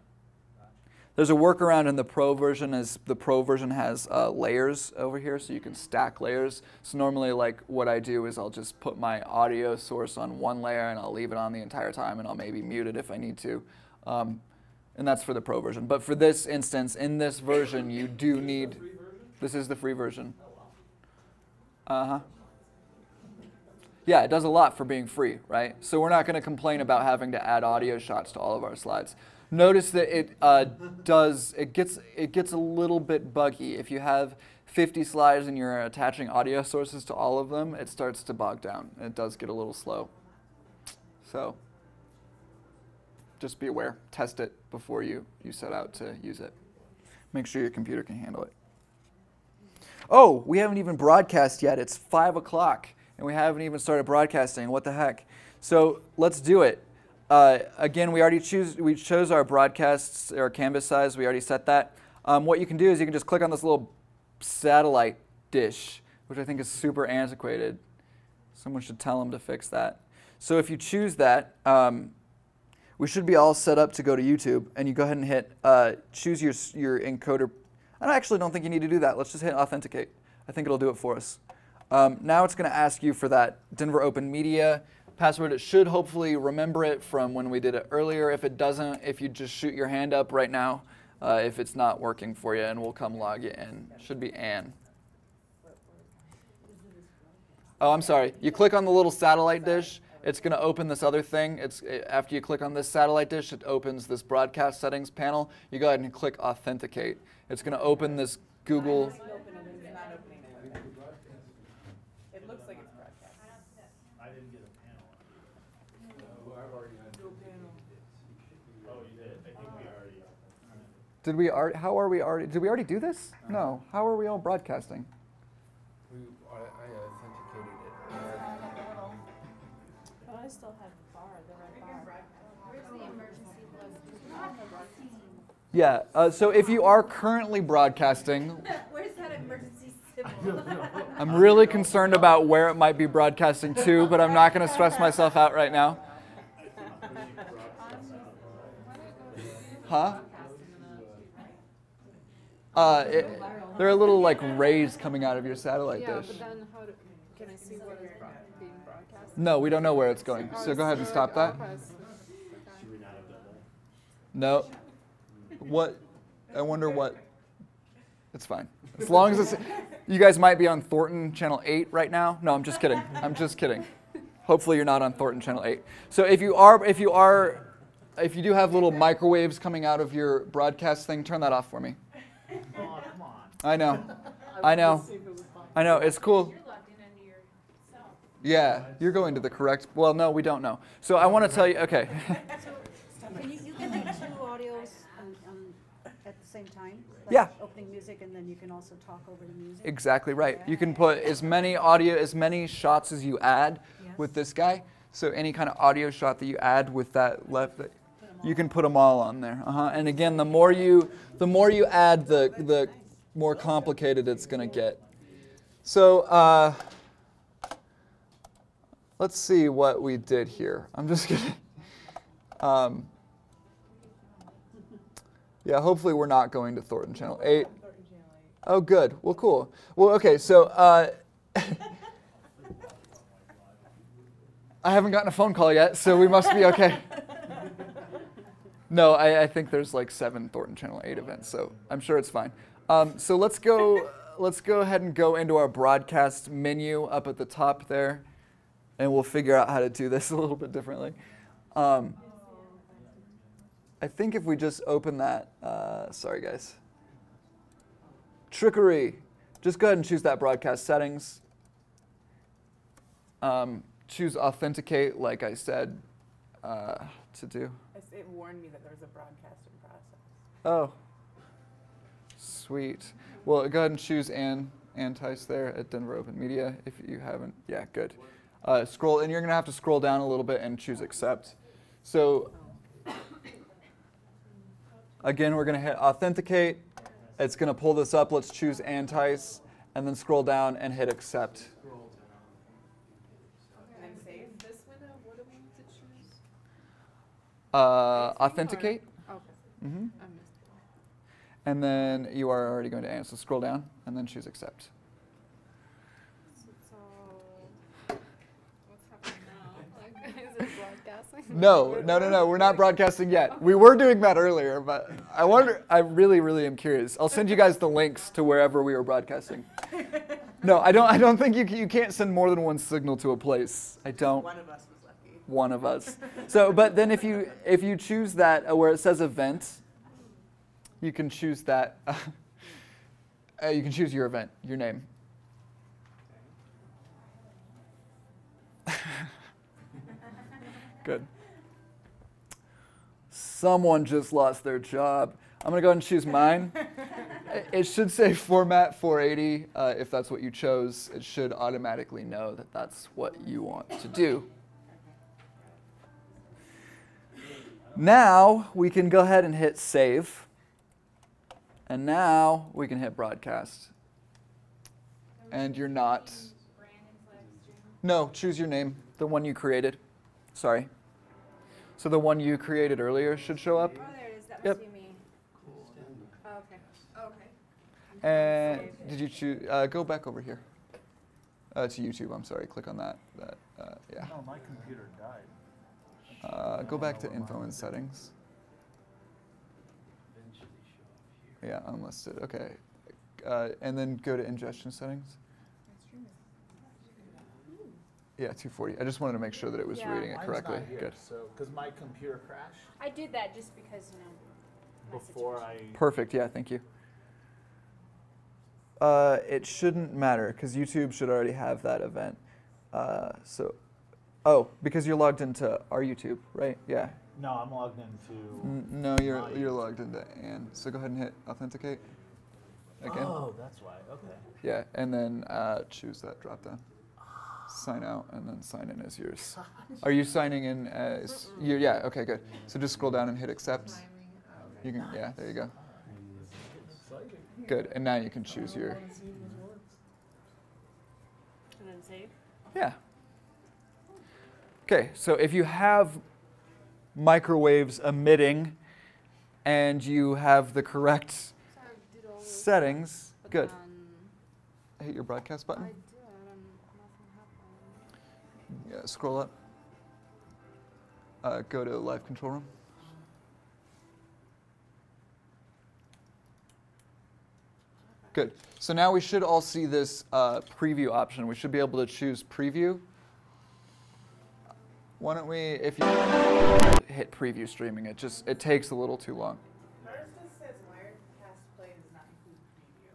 There's a workaround in the Pro version. As the Pro version has uh, layers over here, so you can stack layers. So normally, like what I do is I'll just put my audio source on one layer and I'll leave it on the entire time, and I'll maybe mute it if I need to. Um, and that's for the pro version. But for this instance, in this version, you do need. This is the free version. Uh huh. Yeah, it does a lot for being free, right? So we're not going to complain about having to add audio shots to all of our slides. Notice that it uh, does. It gets it gets a little bit buggy if you have 50 slides and you're attaching audio sources to all of them. It starts to bog down. It does get a little slow. So just be aware. Test it before you, you set out to use it. Make sure your computer can handle it. Oh, we haven't even broadcast yet. It's 5 o'clock, and we haven't even started broadcasting. What the heck? So let's do it. Uh, again, we already choose, we chose our broadcasts, our canvas size. We already set that. Um, what you can do is you can just click on this little satellite dish, which I think is super antiquated. Someone should tell them to fix that. So if you choose that, um, we should be all set up to go to YouTube, and you go ahead and hit uh, choose your your encoder. I actually don't think you need to do that. Let's just hit authenticate. I think it'll do it for us. Um, now it's going to ask you for that Denver Open Media password. It should hopefully remember it from when we did it earlier. If it doesn't, if you just shoot your hand up right now, uh, if it's not working for you, and we'll come log you in. Should be Ann. Oh, I'm sorry. You click on the little satellite dish. It's going to open this other thing. It's after you click on this satellite dish, it opens this broadcast settings panel. You go ahead and click authenticate. It's going to open this Google. It's not opening it. It looks like it's broadcast. I didn't get a panel. No panel. Oh, you did. I think we already. Did we already? How are we already? Did we already do this? No. How are we all broadcasting? We, I, I authenticated it. But I still have bar, the red bar. Where's the emergency buzz? Yeah. Uh, so if you are currently broadcasting, <laughs> Where's that emergency symbol? <laughs> I'm really concerned about where it might be broadcasting to, but I'm not going to stress myself out right now. Huh? Uh, it, there are little like rays coming out of your satellite Yeah, dish. but then how do, can I see what is bro- being broadcast? No, we don't know where it's going. So go ahead and stop that. No. What? I wonder what. It's fine. As long as it's. You guys might be on Thornton Channel 8 right now. No, I'm just kidding. I'm just kidding. Hopefully you're not on Thornton Channel 8. So if you are, if you are, if you do have little microwaves coming out of your broadcast thing, turn that off for me. <laughs> Oh, come on. I know. <laughs> I know. I know. It's cool. You're logged in under your cell. Yeah, you're going to the correct. Well, no, we don't know. So I want to tell you. Okay. <laughs> Can you, you can do two audios on, on, at the same time? Like Yeah. Opening music and then you can also talk over the music? Exactly right. You can put as many audio, as many shots as you add Yes. with this guy. So any kind of audio shot that you add with that left, you can put them all on there. Uh-huh. And again, the more you, the more you add, the the more complicated it's going to get. So uh, let's see what we did here. <laughs> I'm just kidding. Um, yeah, hopefully we're not going to Thornton Channel 8. Oh, good. Well, cool. Well, okay, so uh, <laughs> I haven't gotten a phone call yet, so we must be okay. <laughs> No, I, I think there's like seven Thornton Channel 8 events, so I'm sure it's fine. Um, so let's go. <laughs> Let's go ahead and go into our broadcast menu up at the top there, and we'll figure out how to do this <laughs> a little bit differently. Um, I think if we just open that, uh, sorry guys. Trickery. Just go ahead and choose that broadcast settings. Um, choose authenticate, like I said, uh, to do. Warned me that there was a broadcast in process. Oh, sweet. Well, go ahead and choose Ann, Ann Tice there at Denver Open Media if you haven't. Yeah, good. Uh, scroll, and you're going to have to scroll down a little bit and choose accept. So, again, we're going to hit authenticate. It's going to pull this up. Let's choose Ann Tice, and then scroll down and hit accept. And then save. This window, what do we need to choose? Uh, authenticate. Okay, hmm And then you are already going to answer. So scroll down and then choose accept. So, what's happening now? <laughs> Like, <laughs> is it broadcasting? No, <laughs> no, no, no. We're not broadcasting yet. We were doing that earlier, but I wonder. I really, really am curious. I'll send you guys the links to wherever we were broadcasting. No, I don't. I don't think you can, you can't send more than one signal to a place. I don't. One of us was lucky. One of us. So, but then if you if you choose that uh, where it says event, you can choose that. <laughs> Uh, you can choose your event, your name. <laughs> Good. Someone just lost their job. I'm gonna go ahead and choose mine. It- It should say format 480. Uh, if that's what you chose, it should automatically know that that's what you want to do. Now we can go ahead and hit save. And now we can hit broadcast. And you're not. Brandon's live stream. No, choose your name, the one you created. Sorry. So the one you created earlier should show up. Oh, there it is, that Yep. must be me. Oh, okay. Okay. And did you choose? Uh, go back over here. Uh, to YouTube. I'm sorry. Click on that. That. Uh, yeah. No, my computer died. Uh, go back to info and settings. Yeah, unlisted. Okay. Uh, and then go to ingestion settings. Yeah, 240. I just wanted to make sure that it was Yeah. reading it Mine's correctly. not here, Good. So, because my computer crashed I did that just because, you know, my before situation. I. Perfect. Yeah, thank you. Uh, it shouldn't matter because YouTube should already have that event. Uh, so, oh, because you're logged into our YouTube, right? Yeah. No, I'm logged into. N- no, you're my you're YouTube. logged into and so go ahead and hit authenticate. Again. Oh, that's why. Okay. Yeah, and then uh, choose that drop down. Sign out and then sign in as yours. Are you signing in as you? Yeah. Okay. Good. So just scroll down and hit accept. You can. Yeah. There you go. Good. And now you can choose your. And then save. Yeah. Okay. So if you have microwaves emitting, and you have the correct settings, good. Hit your broadcast button. Yeah, scroll up. Uh, go to live control room. Good. So now we should all see this uh, preview option. We should be able to choose preview. Why don't we, if you hit preview streaming, it just it takes a little too long. Ours just says Wirecast Play does not include preview.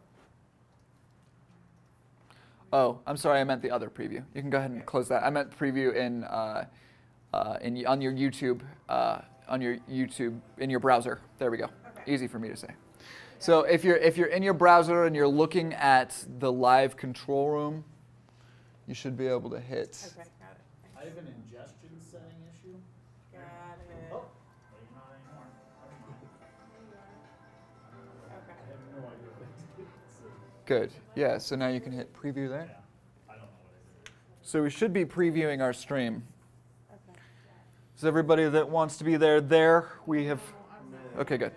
Oh, I'm sorry. I meant the other preview. You can go ahead and close that. I meant preview in, uh, uh, in on your YouTube, uh, on your YouTube in your browser. There we go. Easy for me to say. So if you're if you're in your browser and you're looking at the live control room, you should be able to hit. Okay, got it. I have Good. Yeah. So now you can hit preview there. So we should be previewing our stream. Is everybody that wants to be there there? We have. Okay. Good.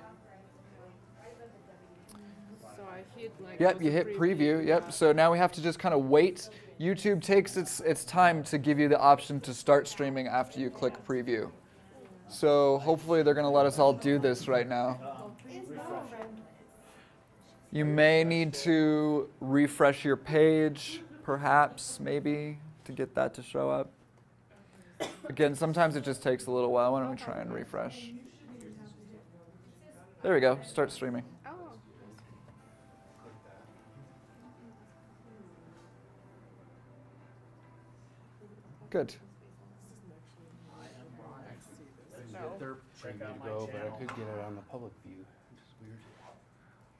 Yep, you hit preview. Yep. So now we have to just kind of wait. YouTube takes its its time to give you the option to start streaming after you click preview. So hopefully they're going to let us all do this right now. You may need to refresh your page, perhaps, maybe, to get that to show up. Again, sometimes it just takes a little while. Why don't we try and refresh? There we go. Start streaming. Good. To go, but I could get it on the public view.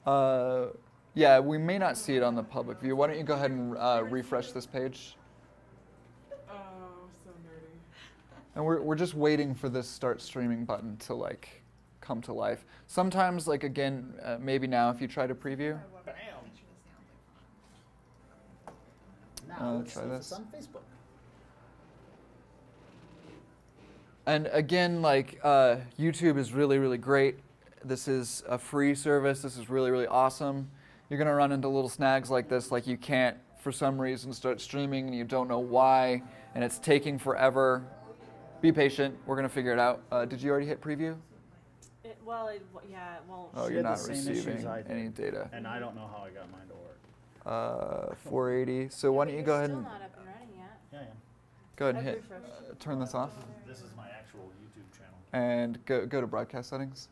Uh, yeah, we may not see it on the public view. Why don't you go ahead and uh, refresh this page? Oh, so nerdy. And we're, we're just waiting for this start streaming button to like come to life. Sometimes, like again, uh, maybe now if you try to preview. Bam. Uh, Now let's try see this. it's on Facebook. And again, like uh, YouTube is really, really great. This is a free service. This is really, really awesome. You're gonna run into little snags like this, like you can't, for some reason, start streaming and you don't know why, and it's taking forever. Be patient. We're gonna figure it out. Uh, did you already hit preview? It, well, it, yeah, it won't. Oh, you're not receiving any data. And I don't know how I got mine to work. Uh, 480. So why don't you go ahead Still and not up and running yet. Yeah, yeah. go ahead and hit uh, turn this off This is my actual YouTube channel. and go go to broadcast settings.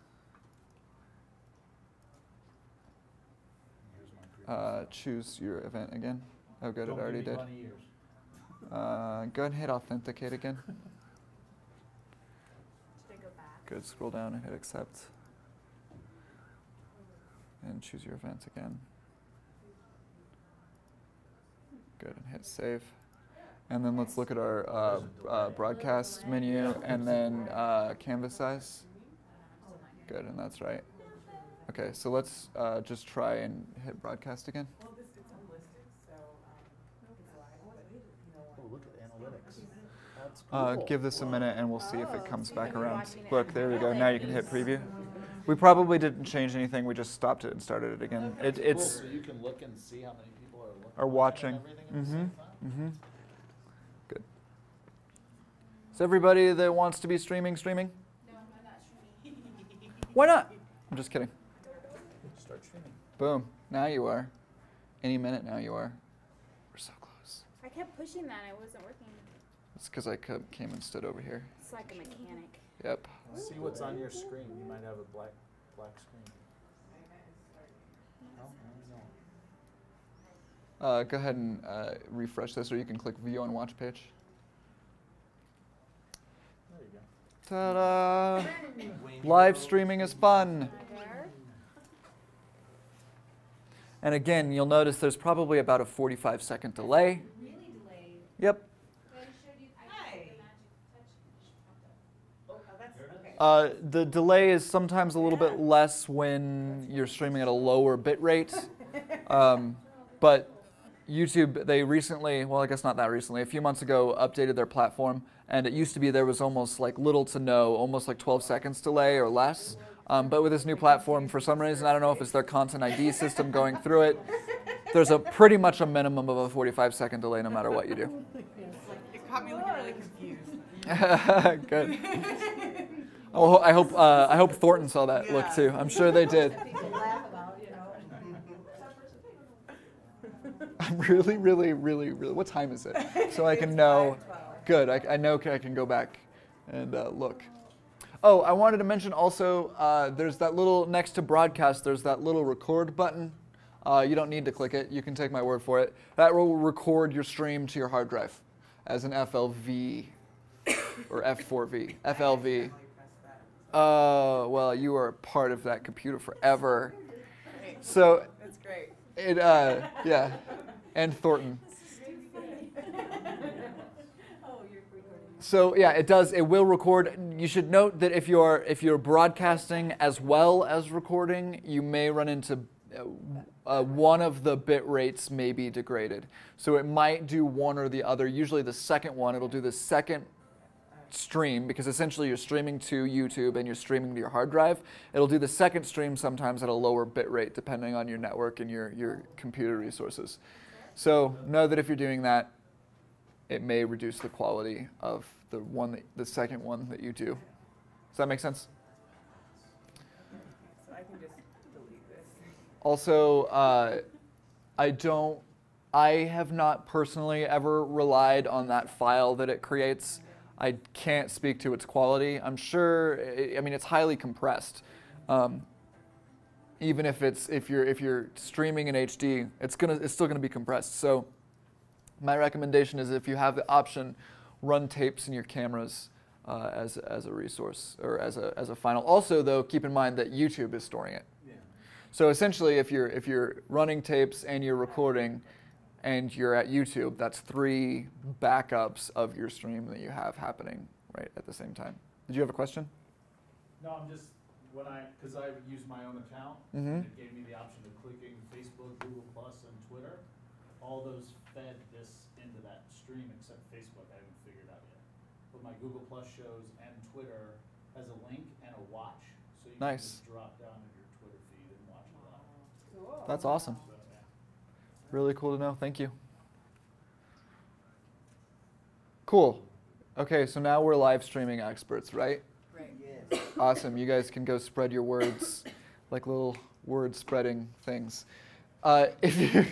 Here's my preview. Uh, choose your event again. Oh, good, Don't it already did. Uh, go ahead and hit authenticate again. Go? <laughs> Good, scroll down and hit accept. And choose your event again. Good, and hit save. And then let's look at our uh, uh, broadcast menu and then uh, canvas size. Good, and that's right. Okay, so let's uh, just try and hit broadcast again. Well, this, unlisted, so, um, live, but, Oh, look at analytics. Uh, give this a minute and we'll see if it Oh, comes so back around. Look, there we go. Now you can hit preview. <laughs> We probably didn't change anything. We just stopped it and started it again. It, Cool, it's so you can look and see how many people are looking. are watching. and everything at Mm-hmm. same time? Mm-hmm. Good. Is everybody that wants to be streaming streaming? No, I'm not streaming. Why not? I'm just kidding. Start streaming. Boom. Now you are. Any minute now you are. We're so close. I kept pushing that, and it wasn't working. It's because I came and stood over here. It's like a mechanic. Yep. See what's on your screen. You might have a black black screen. No, no, no. Uh, go ahead and uh, refresh this, or you can click View on Watch page. There you go. Ta-da! <laughs> Live streaming is fun. There. And again, you'll notice there's probably about a 45 second delay. Really delayed. Yep. But I showed you. I Hi. did the magic touch. Just popped up. Oh, that's, okay. Uh, the delay is sometimes a little bit less when you're streaming at a lower bit rate. <laughs> Um, but YouTube, they recently, well, I guess not that recently, a few months ago, updated their platform. And it used to be there was almost like little to no, almost like 12 seconds delay or less. Um, but with this new platform, for some reason, I don't know if it's their content ID system going through it, there's a pretty much a minimum of a 45 second delay no matter what you do. It caught me looking really confused. <laughs> Good. Oh, I hope uh, I hope Thornton saw that look too. I'm sure they did. People laugh about, you know. I'm <laughs> really, really, really, really. What time is it? So I can know. Good. I, I know I can go back and uh, look. Oh, I wanted to mention also. Uh, there's that little next to broadcast. There's that little record button. Uh, you don't need to click it. You can take my word for it. That will record your stream to your hard drive as an FLV or F4V. FLV. Uh, well, you are part of that computer forever. So That's great. it, uh, yeah, and Thornton. <laughs> So yeah, it does. It will record. You should note that if you're if you're broadcasting as well as recording, you may run into uh, one of the bit rates may be degraded. So it might do one or the other. Usually the second one, it'll do the second stream because essentially you're streaming to YouTube and you're streaming to your hard drive. It'll do the second stream sometimes at a lower bit rate depending on your network and your, your computer resources. So know that if you're doing that, it may reduce the quality of the one that, the second one that you do. Does that make sense? So I can just delete this. Also, uh, I don't, I have not personally ever relied on that file that it creates. I can't speak to its quality. I'm sure, I I mean, it's highly compressed. Um, even if it's if you're if you're streaming in HD, it's gonna it's still gonna be compressed. So, my recommendation is if you have the option, run tapes in your cameras uh, as as a resource or as a as a final. Also, though, keep in mind that YouTube is storing it. Yeah. So essentially, if you're if you're running tapes and you're recording, and you're at YouTube, that's three backups of your stream that you have happening right at the same time. Did you have a question? No, I'm just, when I, because I used my own account, Mhm. it gave me the option of clicking Facebook, Google Plus, and Twitter. All those fed this into that stream except Facebook, I haven't figured out yet. But my Google Plus shows and Twitter has a link and a watch, so you can Nice. just drop down in your Twitter feed and watch it live. Cool. That's awesome. So, yeah. Really cool to know. Thank you. Cool. Okay, so now we're live streaming experts, right? Right. Yes. Awesome. You guys can go spread your words like little word spreading things. Uh, if you,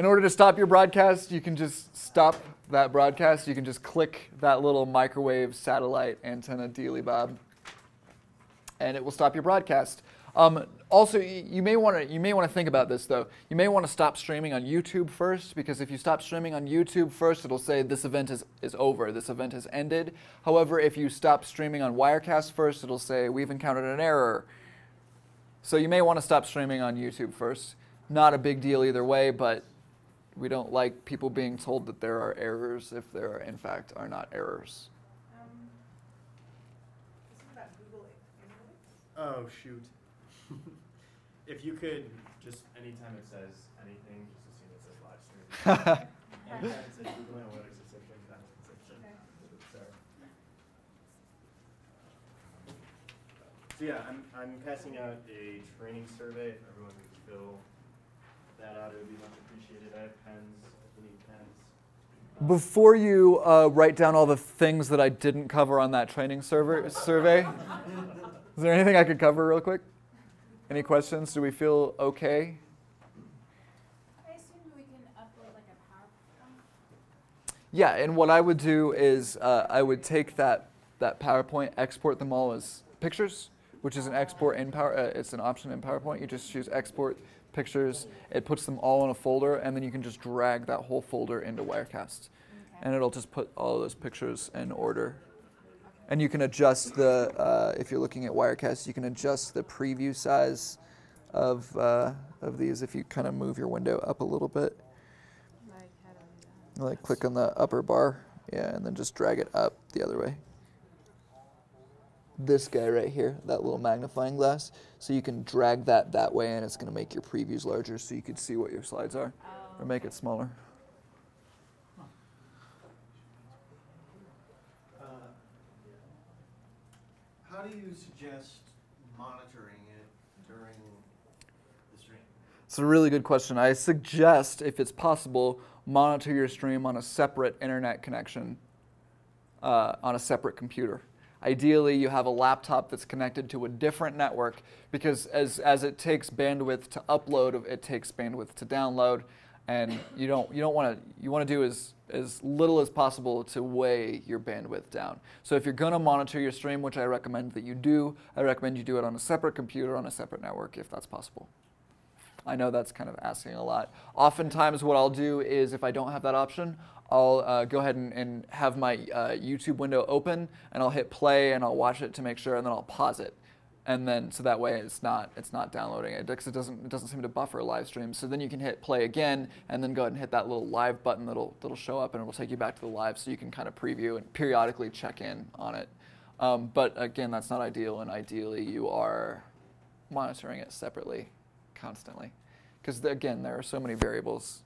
in order to stop your broadcast, you can just stop that broadcast. You can just click that little microwave satellite antenna dealy bob, and it will stop your broadcast. Um, also, you may want to you may want to think about this though. You may want to stop streaming on YouTube first because if you stop streaming on YouTube first, it'll say this event is, is over. This event has ended. However, if you stop streaming on Wirecast first, it'll say we've encountered an error. So you may want to stop streaming on YouTube first. Not a big deal either way, but we don't like people being told that there are errors if there, are, in fact, are not errors. Oh, shoot. <laughs> if you could just, anytime it says anything, just assume it says live stream. <laughs> anytime it says Google Analytics, it's a thing that. So yeah, I'm, I'm passing out a training survey. Everyone can fill that out, it would be much appreciated. I have pens, if you need pens. Before you uh, write down all the things that I didn't cover on that training server, survey, <laughs> is there anything I could cover real quick? Any questions? Do we feel okay? I assume we can upload like a PowerPoint. Yeah, and what I would do is uh, I would take that, that PowerPoint, export them all as pictures, which is an export in Power. Uh, it's an option in PowerPoint. You just choose export pictures. It puts them all in a folder, and then you can just drag that whole folder into Wirecast, and it'll just put all those pictures in order. And you can adjust the uh, if you're looking at Wirecast, you can adjust the preview size of uh, of these if you kind of move your window up a little bit. Like how do I do that? Like click on the upper bar, yeah, and then just drag it up the other way. This guy right here, that little magnifying glass, so you can drag that that way, and it's going to make your previews larger, so you can see what your slides are, or make it smaller. Uh, How do you suggest monitoring it during the stream? It's a really good question. I suggest, if it's possible, monitor your stream on a separate internet connection, uh, on a separate computer. Ideally, you have a laptop that's connected to a different network because as, as it takes bandwidth to upload, it takes bandwidth to download, and you don't you don't want to you want to do as as little as possible to weigh your bandwidth down. So if you're going to monitor your stream, which I recommend that you do, I recommend you do it on a separate computer on a separate network if that's possible. I know that's kind of asking a lot. Oftentimes, what I'll do is if I don't have that option, I'll uh, go ahead and, and have my uh, YouTube window open, and I'll hit play, and I'll watch it to make sure, and then I'll pause it, and then so that way it's not it's not downloading it because it doesn't it doesn't seem to buffer a live stream. So then you can hit play again, and then go ahead and hit that little live button that'll that'll show up, and it'll take you back to the live, so you can kind of preview and periodically check in on it. Um, but again, that's not ideal, and ideally you are monitoring it separately, constantly, because again there are so many variables.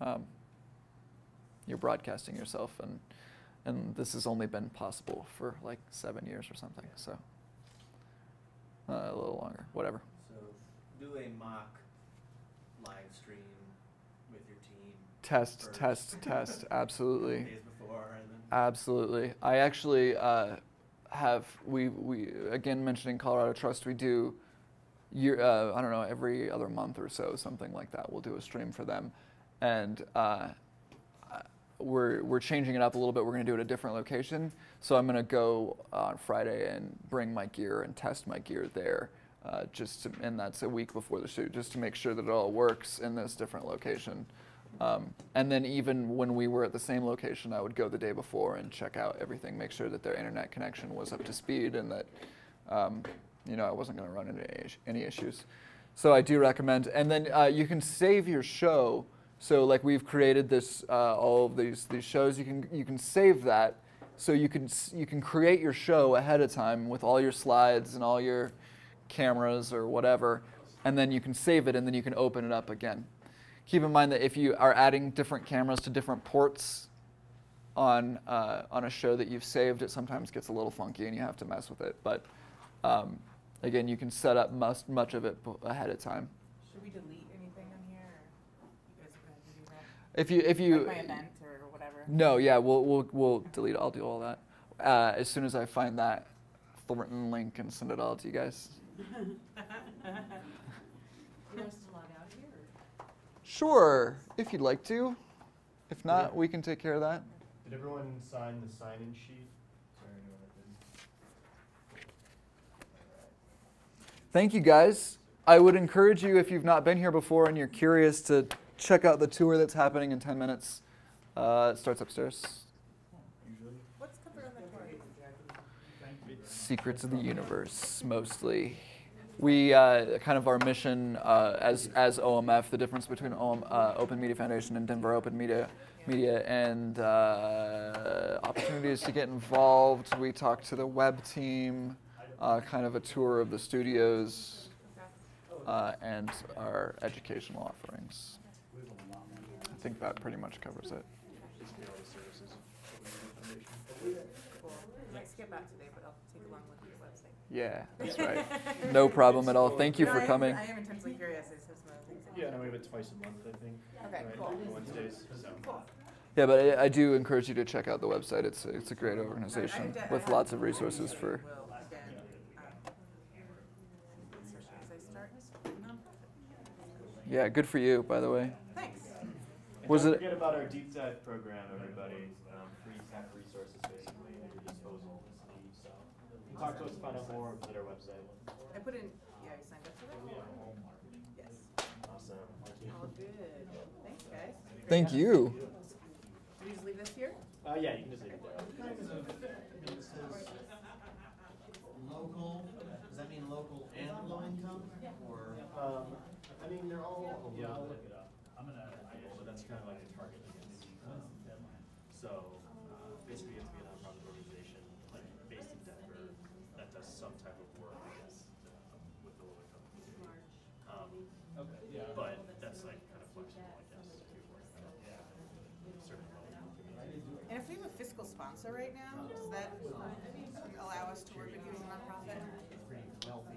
Um, you're broadcasting yourself and and this has only been possible for like seven years or something so uh, a little longer whatever So do a mock live stream with your team. test first. test test <laughs> absolutely Days before absolutely i actually uh, have we we again mentioning colorado trust we do year uh, i don't know every other month or so something like that we'll do a stream for them and uh, we're, we're changing it up a little bit. We're going to do it at a different location. So I'm going to go on Friday and bring my gear and test my gear there. Uh, just to, and that's a week before the shoot, just to make sure that it all works in this different location. Um, and then even when we were at the same location, I would go the day before and check out everything, make sure that their internet connection was up to speed and that um, you know I wasn't going to run into any, any issues. So I do recommend. And then uh, you can save your show. So like we've created this, uh, all of these these shows. You can you can save that, so you can you can create your show ahead of time with all your slides and all your cameras or whatever, and then you can save it and then you can open it up again. Keep in mind that if you are adding different cameras to different ports on uh, on a show that you've saved, it sometimes gets a little funky and you have to mess with it. But um, again, you can set up most, much of it ahead of time. Should we delete anything on here, or you guys are gonna do that? If you if you Like my event or whatever? no, yeah, we'll we'll we'll delete. I'll do all that uh, as soon as I find that Thornton link and send it all to you guys. You want us to log out here? or- Sure, if you'd like to. If not, we can take care of that. Did everyone sign the sign-in sheet? Sorry, anyone that didn't. Thank you guys. I would encourage you, if you've not been here before and you're curious, to check out the tour that's happening in 10 minutes. Uh, it starts upstairs. What's covered on the tour? Secrets of the universe, mostly. We uh, kind of our mission uh, as as OMF, the difference between OM, uh, Open Media Foundation and Denver Open Media, Media, and uh, opportunities to get involved. We talk to the web team, uh, kind of a tour of the studios, uh, and our educational offerings. I think that pretty much covers it. Just the services. Cool. Next skip out today, but I'll take a long your website. Yeah, that's right. <laughs> No problem at all. Thank you No, for I am- coming. I am intensely curious, I just have some other things. that- Yeah, no, we have it twice a month, I think. Okay, right, cool. Wednesdays, so. Cool. Yeah, but I, I do encourage you to check out the website. It's it's a great I- I organization de- I with have- lots of resources for. Will again, um, especially as I start a nonprofit. Yeah, good for you, by the way. Thanks. And Was don't it- forget about our deep dive program, everybody. Um, free tech resources basically at your disposal. So you talk to us, find out more, visit our website. I put in, yeah, you signed up for that? Yes. Awesome. Thank you. All good. Thanks, guys. Thank job. you. Do we just leave this here? Uh, yeah, you can just leave it there. Kind of, I mean, it says local, does that mean local and low income, or? Um, I mean, they're all a Yeah, little I'll bit. look it up. I'm gonna, I But that's kind of like a target audience. So, uh, basically, you have to be a nonprofit organization, like, based in Denver, that does some type of work, I guess, uh, with the low income community. Um, Okay, yeah. But that's like kind of flexible, I guess, if you're working on certain low income communities. And if we have a fiscal sponsor right now, does that allow us to work with you as a nonprofit?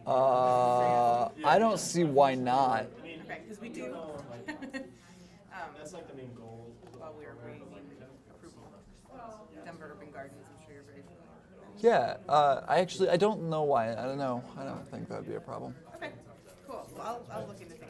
Uh, I don't see why not. Okay, because we do. Um, That's like the main goal. While we were waiting approval, Denver Urban Gardens, I'm sure you're very familiar with them. Yeah, uh, I actually I don't know why. I don't know. I don't think that'd be a problem. Okay, cool. Well, I'll, I'll look into things